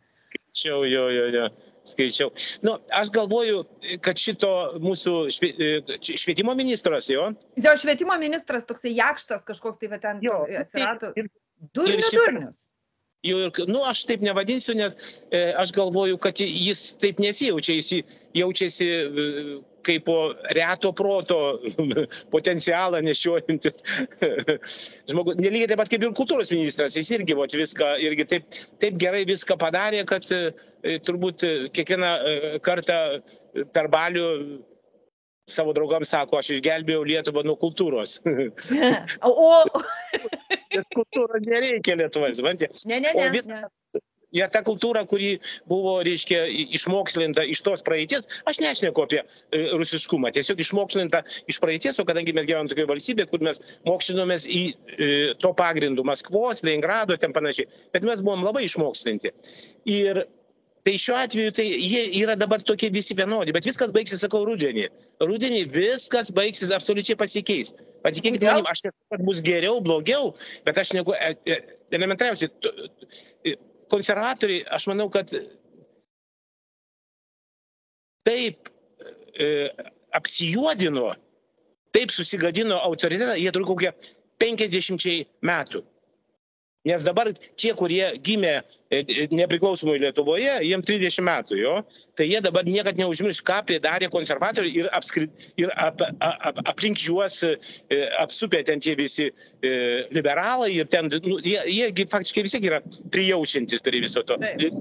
Skaičiau, jo, jo, jo, skaičiau. Nu, aš galvoju, kad šito mūsų švietimo ministras, jo. Jo, švietimo ministras toksai jakštas kažkoks tai va ten jo, atsirado. Ir, durnių šita, durnius. Ir, nu, aš taip nevadinsiu, nes aš galvoju, kad jis taip nesijaučia, jis jaučiasi e, kaip po reto proto potencialą nešiojantis žmogus. Nelygiai taip pat kaip ir kultūros ministras, jis irgi vat, viską, irgi taip, taip gerai viską padarė, kad turbūt kiekvieną kartą per balių savo draugams sako, aš išgelbėjau Lietuvą nuo kultūros. o. Nes kultūra nereikia Lietuvai, suprantate? Ne, ne, ne. O viską, ne ir ta kultūra, kuri buvo, reiškia, išmokslinta iš tos praeities, aš nešneku apie e, rusiškumą, tiesiog išmokslinta iš praeities, o kadangi mes gyvename tokioje valstybėje, kur mes mokslinomės į e, to pagrindų Maskvos, Leningrado, ten panašiai, bet mes buvom labai išmokslinti. Ir Tai šiuo atveju tai jie yra dabar tokie visi vienodi, bet viskas baigsis, sakau, rudenį. Rudenį viskas baigsis, absoliučiai pasikeis. Patikėkit manim, aš nesakau, kad bus geriau, blogiau, bet aš negu e, e, elementariausiai, konservatoriai, aš manau, kad taip e, apsijuodino, taip susigadino autoritetą, jie turi kokią 50 metų. Nes dabar tie, kurie gimė e, e, nepriklausomai Lietuvoje, jiems 30 metų jo, tai jie dabar niekad neužmirš, ką pridarė konservatoriai ir, apskrit, ir ap, ap, aplink juos e, apsupė ten tie visi liberalai ir ten, nu, jie, jie faktiškai vis tiek yra prijaučiantis prie viso to.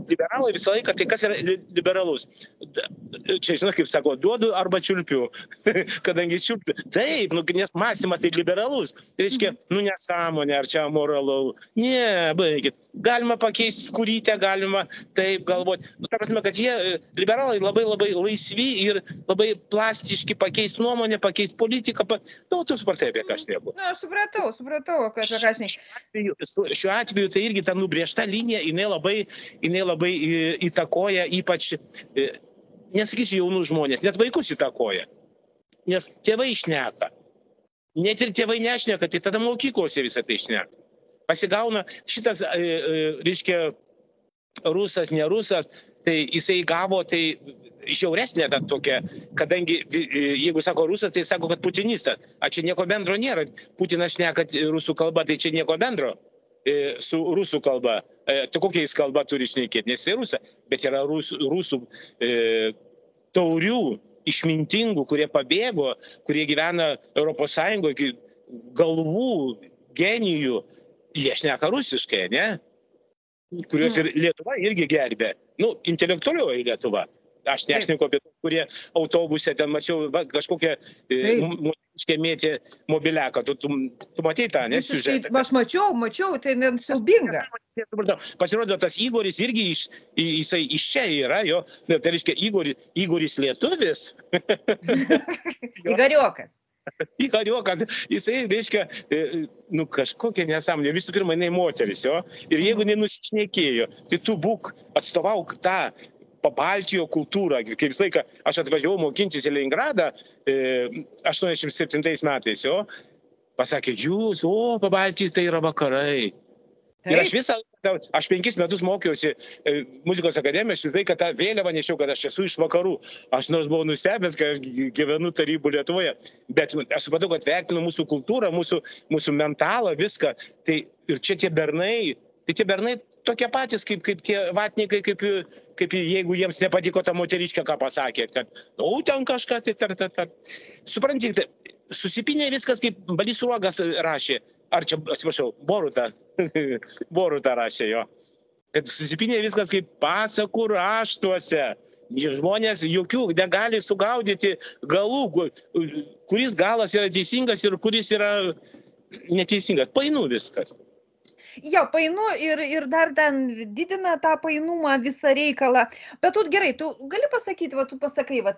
Liberalai visą laiką, tai kas yra liberalus? Čia, žinai, kaip sako, duodu arba čiulpiu, kadangi čiulpiu. Taip, nu, nes mąstymas tai liberalus. Tai reiškia, nu nesąmonė, ar čia moralau. Ne, Ne, baigit. Galima pakeisti skurytę, galima taip galvoti. Nu, ta prasme, kad jie, liberalai, labai labai laisvi ir labai plastiški pakeisti nuomonę, pakeisti politiką. Pa... Nu, tu supratai, apie ką aš nebu. Na, supratau, supratau, kad apie ką ne. Šiuo atveju tai irgi ta nubriežta linija, jinai labai, jinai labai įtakoja ypač, nesakysiu jaunų žmonės, net vaikus įtakoja. Nes tėvai išneka. Net ir tėvai nešneka, tai tada mokyklose visą tai išneka pasigauna šitas, e, e, reiškia, rusas, ne rusas, tai jisai gavo tai žiauresnė ta tokia, kadangi e, jeigu sako rusas, tai sako, kad putinistas. A čia nieko bendro nėra. Putinas šneka rusų kalba, tai čia nieko bendro su rusų kalba. Tai kokia jis kalba turi šnekėti, nes jis rusas, bet yra rusų, rusų e, taurių, išmintingų, kurie pabėgo, kurie gyvena ES, galvų, genijų, jie šneka rusiškai, ne? Kuriuos ir Lietuva irgi gerbė. Nu, intelektualioji Lietuva. Aš nešneku apie tos, kurie autobuse ten mačiau va, kažkokią moteriškę mėtė mobiliaką. Tu, tu, tu matei tą, ne? Siužetą. Aš mačiau, mačiau, tai siaubinga. Pasirodo, tas Igoris irgi iš, jisai iš čia yra, jo, tai reiškia Igoris, Igoris lietuvis. Igariokas. Ikariokas, jisai, reiškia, nu kažkokia nesąmonė. Visų pirma, jinai moteris, jo. Ir jeigu nenusišnekėjo, tai tu būk, atstovauk tą pabaltijo kultūrą. Kaip visą laiką aš atvažiavau mokintis į Leningradą e, 87 metais, jo. Pasakė, jūs, o, pabaltijos tai yra vakarai. Taip. Ir aš visą, aš penkis metus mokiausi e, muzikos akademijoje, aš visai, kad tą vėliavą nešiau, kad aš esu iš vakarų. Aš nors buvau nustebęs, kad aš gyvenu tarybų Lietuvoje, bet aš supratau, kad vertinu mūsų kultūrą, mūsų, mūsų mentalą, viską. Tai ir čia tie bernai, tai tie bernai tokie patys, kaip, kaip tie vatnikai, kaip, kaip jeigu jiems nepatiko ta moteriškė, ką pasakėt, kad, o, nu, ten kažkas, tai tar, tar, tar. Suprantate, susipinė viskas, kaip Balys Ruogas rašė ar čia, atsiprašau, Boruta, Boruta rašė jo, kad susipinė viskas kaip pasakų raštuose. Žmonės jokių negali sugaudyti galų, kuris galas yra teisingas ir kuris yra neteisingas. Painu viskas. Jo, painu ir, ir dar ten didina tą painumą visą reikalą. Bet tu gerai, tu gali pasakyti, va, tu pasakai, va,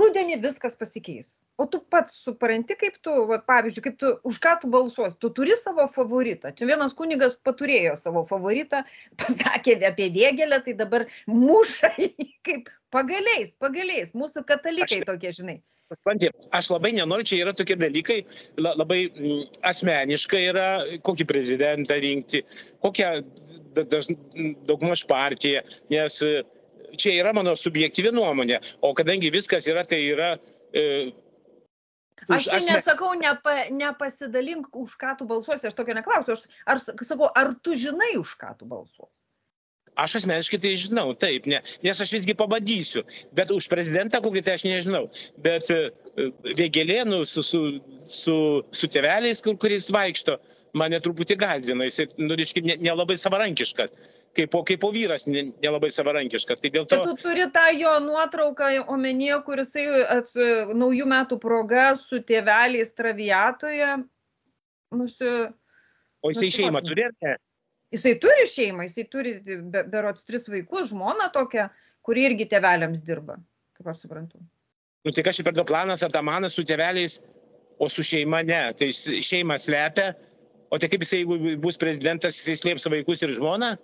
rudenį viskas pasikeis o tu pats supranti kaip tu vat pavyzdžiui kaip tu už ką tu balsuosi tu turi savo favoritą čia vienas kunigas paturėjo savo favoritą pasakė apie vėgėlę tai dabar muša jį kaip pagaliais pagaliais mūsų katalikai tokie žinai Supranti, aš labai nenoriu, čia yra tokie dalykai, labai mm, asmeniškai yra, kokį prezidentą rinkti, kokią daugmaž partiją, nes čia yra mano subjektyvi nuomonė, o kadangi viskas yra, tai yra e, Aš tai nesakau, nepa, nepasidalink, už ką tu balsuosi, aš tokio neklausiu. Aš ar, sakau, ar tu žinai, už ką tu balsuosi? Aš asmeniškai tai žinau, taip, ne, nes aš visgi pabandysiu, bet už prezidentą kokį tai aš nežinau. Bet e, vėgelė, nu, su, su, su, su tėveliais, kur, kuris vaikšto, mane truputį gazdina, jis, nu, reiškia, nelabai ne savarankiškas kaip po, kaip po vyras nelabai ne savarankiškas. Tai dėl to... Bet tu turi tą jo nuotrauką omenyje, kuris naujų metų proga su tėveliais traviatoje. Nusi... O jisai šeimą turi, ar ne? Jisai turi šeimą, jisai turi be, berots tris vaikus, žmoną tokią, kuri irgi tėveliams dirba, kaip aš suprantu. Nu tai čia per du planas, ar tamanas su tėveliais, o su šeima ne. Tai šeimą slepia, o tai kaip jisai, jeigu bus prezidentas, jisai slėps vaikus ir žmoną?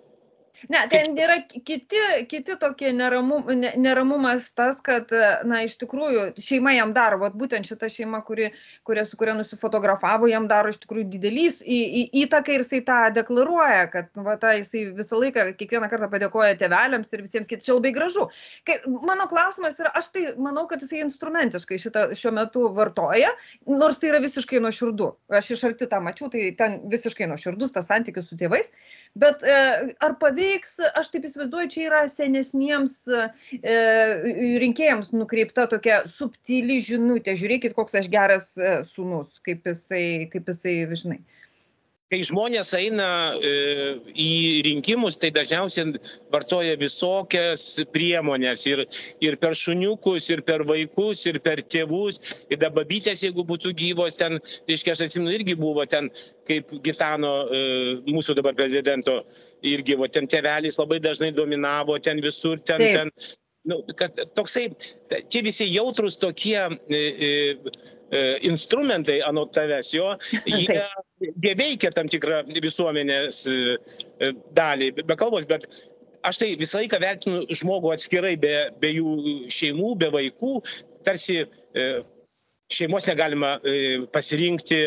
Ne, ten yra kiti, kiti tokie neramum, neramumas tas, kad, na, iš tikrųjų, šeima jam daro, vat, būtent šita šeima, kuri, kuria, su kuria nusifotografavo, jam daro iš tikrųjų didelys į, į, įtaką ir jisai tą deklaruoja, kad, va, ta, jisai visą laiką, kiekvieną kartą padėkoja tėveliams ir visiems kitiems. Čia labai gražu. Kai, mano klausimas yra, aš tai manau, kad jisai instrumentiškai šitą šiuo metu vartoja, nors tai yra visiškai nuoširdu. Aš iš arti tą mačiau, tai ten visiškai nuoširdus tas santykis su tėvais. Bet e, ar paveikia veiks, aš taip įsivaizduoju, čia yra senesniems e, rinkėjams nukreipta tokia subtili žinutė. Žiūrėkit, koks aš geras e, sūnus, kaip jisai, kaip jisai, žinai kai žmonės eina e, į rinkimus, tai dažniausiai vartoja visokias priemonės ir, ir per šuniukus, ir per vaikus, ir per tėvus, ir dababytės, jeigu būtų gyvos, ten, reiškia, aš atsimenu, irgi buvo ten, kaip Gitano, e, mūsų dabar prezidento, irgi, va, ten tėvelis labai dažnai dominavo, ten visur, ten, Taip. ten. Nu, kad toksai, tie visi jautrus tokie e, E, instrumentai anot tavęs jo, jie, jie veikia tam tikrą visuomenės e, e, dalį, be kalbos, bet aš tai visą laiką vertinu žmogų atskirai, be, be jų šeimų, be vaikų, tarsi šeimos negalima pasirinkti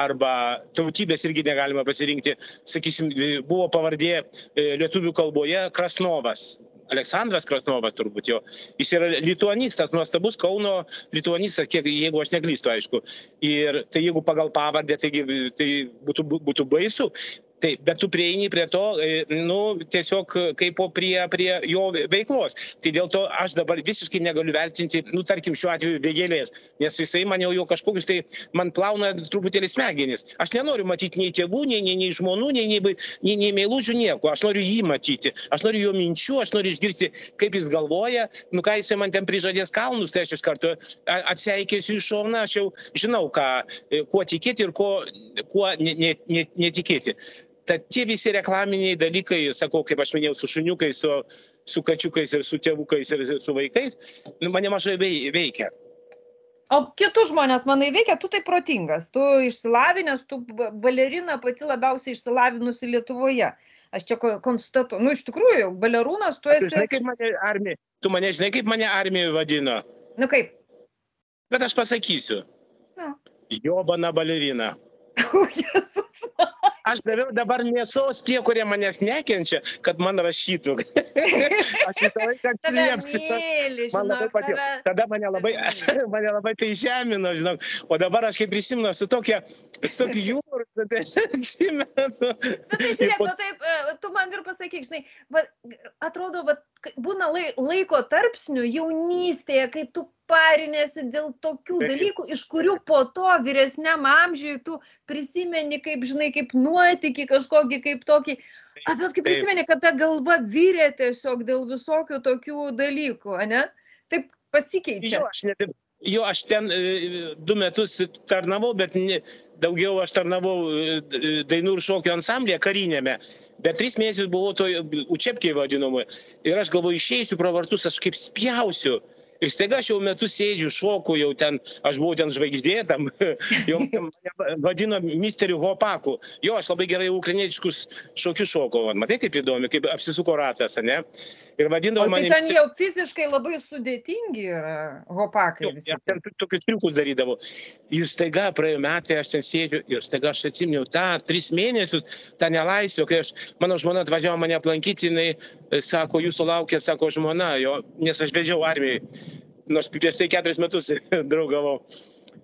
arba tautybės irgi negalima pasirinkti. Sakysim, buvo pavardė lietuvių kalboje Krasnovas. Aleksandras Krasnovas turbūt jo. Jis yra lituanistas, nuostabus Kauno lituanistas, kiek, jeigu aš neklystu, aišku. Ir tai jeigu pagal pavardę, taigi, tai būtų, būtų baisu. Taip, bet tu prieini prie to, e, nu, tiesiog kaip prie, prie jo veiklos. Tai dėl to aš dabar visiškai negaliu vertinti, nu, tarkim, šiuo atveju vėgėlės, nes jisai man jau, jau kažkokius tai, man plauna truputėlį smegenis. Aš nenoriu matyti nei tėvų, nei, nei, nei žmonų, nei, nei, nei, nei meilužių, nieko. Aš noriu jį matyti, aš noriu jo minčių, aš noriu išgirsti, kaip jis galvoja, nu, ką jisai man ten prižadės kalnus, tai aš iš karto atsiaikėsiu iš šoną, aš jau žinau, ką, e, kuo tikėti ir kuo, kuo netikėti. Ne, ne, ne tad tie visi reklaminiai dalykai, sakau, kaip aš minėjau, su šuniukais, su, su kačiukais ir su tėvukais ir su vaikais, nu, mane mažai veikia. O kitus žmonės manai veikia, tu tai protingas, tu išsilavinęs, tu balerina pati labiausiai išsilavinusi Lietuvoje. Aš čia konstatuoju, nu iš tikrųjų, balerūnas tu esi. Tu žinai, kaip mane armija, tu mane žinai, kaip mane armijoje vadino? Nu kaip? Bet aš pasakysiu. Nu. Jobana balerina. O, Jėzus aš daviau dabar mėsos tie, kurie manęs nekenčia, kad man rašytų. aš visą laiką atsiliepsiu. Man labai patiko. Tada mane labai, mane labai tai žemino, žinok. O dabar aš kaip prisimenu, su tokia, su tokiu jūru, tai atsimenu. Bet tai žiūrėk, po... taip, e, tu man ir pasakyk, žinai, va, atrodo, va, būna laiko tarpsnių jaunystėje, kai tu parinėsi dėl tokių dalykų, iš kurių po to vyresniam amžiui tu prisimeni, kaip, žinai, kaip nuotiki kažkokį, kaip tokį. A, bet kaip prisimeni, kad ta galva vyrė tiesiog dėl visokių tokių dalykų, ne? Taip pasikeičia. Jo, aš, net, jo, aš ten e, du metus tarnavau, bet daugiau aš tarnavau e, dainų ir šokio ansamblėje karinėme. Bet tris mėnesius buvau to učepkiai vadinamoje. Ir aš galvoju, išeisiu pro vartus, aš kaip spjausiu ir staiga aš jau metus sėdžiu, šoku jau ten, aš buvau ten žvaigždė, tam, jau vadino misteriu Hopaku. Jo, aš labai gerai ukrainietiškus šokius šokau, matai kaip įdomi, kaip apsisuko ratas, ne? Ir vadindavo tai mane... Ten jau fiziškai labai sudėtingi yra Hopakai. Jo, aš ten tokius triukus darydavau. Ir staiga praėjo metai, aš ten sėdžiu ir staiga aš atsiminiau tą tris mėnesius, tą nelaisvę, kai aš, mano žmona atvažiavo mane aplankyti, jinai e, sako, jūsų laukia, sako žmona, jo, nes aš vedžiau armijai nors prieš tai keturis metus draugavau.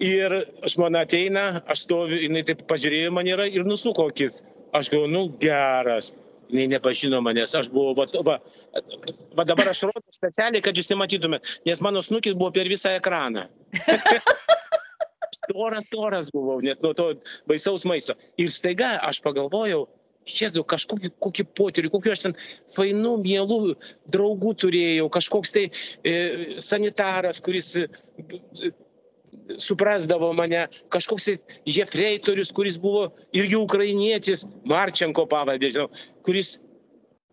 Ir žmona ateina, aš stoviu, jinai taip pažiūrėjo man yra ir nusuko akis. Aš galvoju, nu geras, jinai nepažino manęs, aš buvau, va, va, va dabar aš rodau specialiai, kad jūs nematytumėt, nes mano snukis buvo per visą ekraną. storas, storas buvau, nes nuo to baisaus maisto. Ir staiga aš pagalvojau, Jėzu, kažkokį kokį potyrį, kokiu aš ten fainų, mielų draugų turėjau, kažkoks tai e, sanitaras, kuris e, suprasdavo mane, kažkoks tai jefreitorius, kuris buvo irgi ukrainietis, Marčenko pavadė, žinau, kuris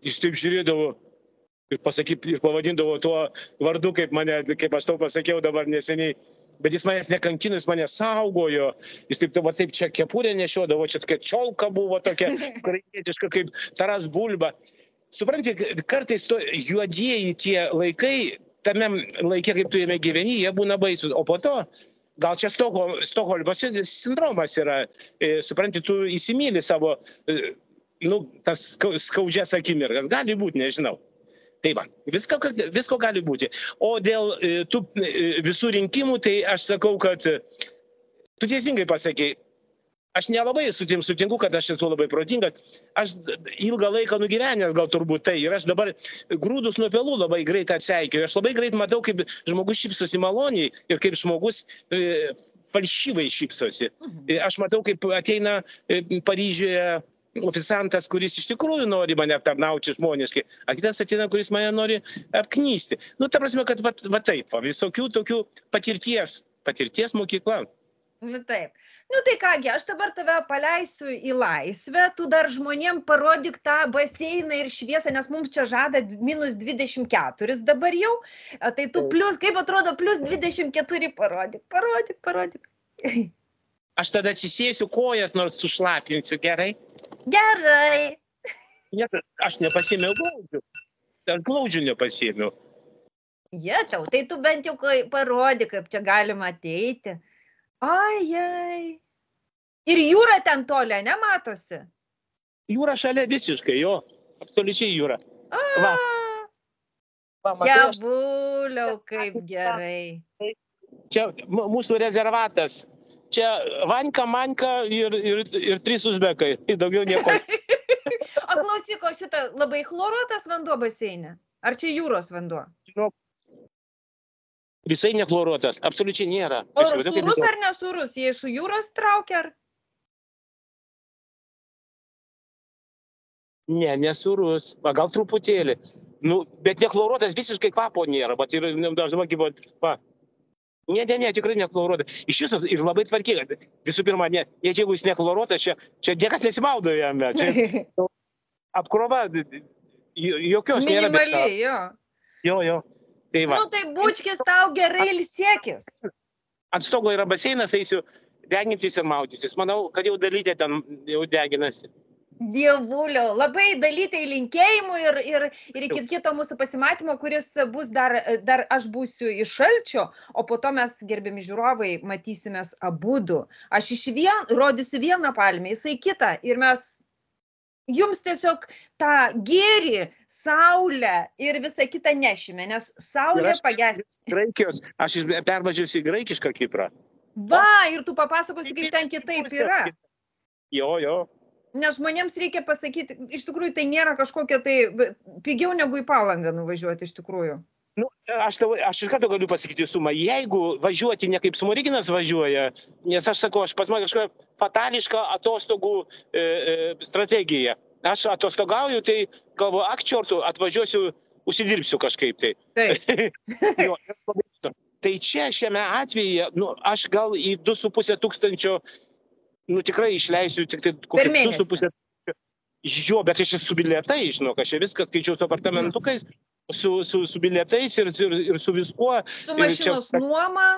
jis taip žiūrėdavo ir, pasakyt, ir pavadindavo tuo vardu, kaip, mane, kaip aš tau pasakiau dabar neseniai bet jis manęs nekankino, jis mane saugojo, jis taip, va, taip čia kepurė nešiodavo, čia tokia čiolka buvo tokia, ukrainietiška kaip Taras Bulba. supranti, kartais to juodieji tie laikai, tame laikė, kaip tu jame gyveni, jie būna baisus, o po to gal čia Stokholmo sindromas yra, e, supranti, tu įsimylį savo, e, nu, tas skaudžias akimirkas, gali būti, nežinau. Tai va, visko, visko gali būti. O dėl e, tų visų rinkimų, tai aš sakau, kad tu teisingai pasakėjai, aš nelabai su tim sutinku, kad aš esu labai protingas. Aš ilgą laiką nugyvenęs gal turbūt tai. Ir aš dabar grūdus nuo pelų labai greit atseikiu. Aš labai greit matau, kaip žmogus šypsosi maloniai ir kaip žmogus e, falšyvai šypsosi. Mhm. E, aš matau, kaip ateina e, Paryžiuje oficiantas, kuris iš tikrųjų nori mane aptarnauti žmoniškai, o kitas ateina, kuris mane nori apknysti. Nu, ta prasme, kad va, va taip, va, visokių tokių patirties, patirties mokykla. Nu taip. Nu tai kągi, aš dabar tave paleisiu į laisvę, tu dar žmonėm parodyk tą baseiną ir šviesą, nes mums čia žada minus 24 dabar jau. Tai tu plus, kaip atrodo, plus 24 parodyk, parodyk, parodyk. Aš tada atsisėsiu kojas, nors sušlapinsiu, gerai? Gerai. Ne, aš nepasėmiau glaudžių. Aš glaudžių nepasėmiau. Jėčiau, tai tu bent jau parodyk, kaip čia galima ateiti. Ai, ai. Ir jūra ten tolė, nematosi? Jūra šalia visiškai, jo. Absoliučiai jūra. Va. Va, Gebuliau, kaip gerai. Čia mūsų rezervatas. Čia Vanka, Manka ir, ir, ir trys uzbekai. Daugiau nieko. o klausyk, o šitą labai chloruotas vanduo baseinė? Ar čia jūros vanduo? Žinok, Visai nekloruotas, absoliučiai nėra. O surus ar nesurus, jie iš jūros traukia ar? Ne, nesurus, gal truputėlį. Nu, bet nekloruotas visiškai kvapo nėra, bet ir dažnai kaip, va. Ne, ne, ne, tikrai nekloruotas. Iš viso ir labai tvarkinga. Visų pirma, ne, net jeigu jis nekloruotas, čia, čia niekas nesimaudo jame. Čia apkrova, jokios nėra. Minimaliai, jo. Jo, jo. Tai va. Nu, tai bučkis tau gerai ilsiekis. Ant stogo yra baseinas, eisiu degintis ir maudytis. Manau, kad jau dalytė ten jau deginasi. Dievulio, labai dalytai linkėjimų ir, ir, ir iki kito mūsų pasimatymo, kuris bus dar, dar aš būsiu iš šalčio, o po to mes, gerbiami žiūrovai, matysimės abu du. Aš iš vien, rodysiu vieną palmę, jisai kitą ir mes jums tiesiog tą gėrį, saulę ir visą kitą nešime, nes saulė pagerins. Graikijos, aš pervažiuosiu į graikišką Kiprą. Va, ir tu papasakosi, kaip ten kitaip yra. Jo, jo. Nes žmonėms reikia pasakyti, iš tikrųjų tai nėra kažkokia tai pigiau negu į palangą nuvažiuoti iš tikrųjų. Nu, aš, tavo, aš iš karto galiu pasakyti sumą. Jeigu važiuoti ne kaip Smoriginas važiuoja, nes aš sakau, aš pas mane kažkokia fatališka atostogų e, e, strategija. Aš atostogauju, tai galvoju, akčiortų atvažiuosiu, užsidirbsiu kažkaip tai. Taip. jo, tai čia šiame atveju, nu, aš gal į 2,5 tūkstančio, nu tikrai išleisiu tik tai kokį 2,5 Jo, bet aš esu bilietai, žinok, aš viską skaičiau su apartamentukais, su, su, su bilietais ir, ir, ir su viskuo. Su mašinos čia... nuoma.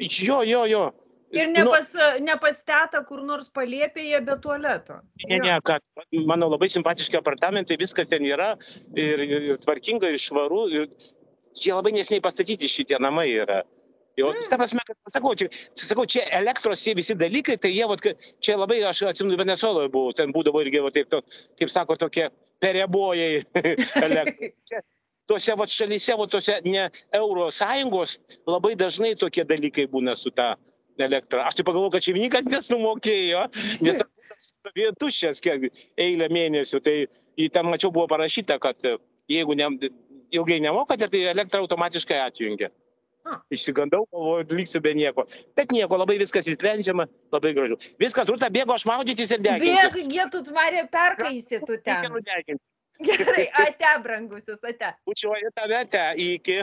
Jo, jo, jo. Ir nu, pas, ne pas tetą kur nors palėpėje be tualeto. Ne, ne, kad mano labai simpatiški apartamentai, viskas ten yra ir, ir, ir tvarkinga, ir švaru. Ir jie labai nesiniai pastatyti šitie namai yra. Jo, mm. ta prasme, kad, sakau, čia, sakau, čia elektros tie visi dalykai, tai jie, vat, čia labai, aš atsimenu, Venezueloje buvau, ten būdavo irgi, vat, taip, to, kaip sako, tokie perėbojai elektros. Tuose vat, šalyse, vat, tuose ne euro sąjungos, labai dažnai tokie dalykai būna su ta elektra. Aš tai pagalvoju, kad šeimininkas nesumokėjo, nes tuščias kiek eilę mėnesių, tai ten mačiau buvo parašyta, kad jeigu ne, ilgai nemokate, tai elektrą automatiškai atjungia. Išsigandau, galvoju, liksiu be nieko. Bet nieko, labai viskas įsprendžiama, labai gražu. Viską turta bėgo aš maudytis ir deginti. Bėg, jie tu tvarė perkaisi tu ten. Gerai, ate, brangusis, ate. Bučiuoju tave, ate, iki.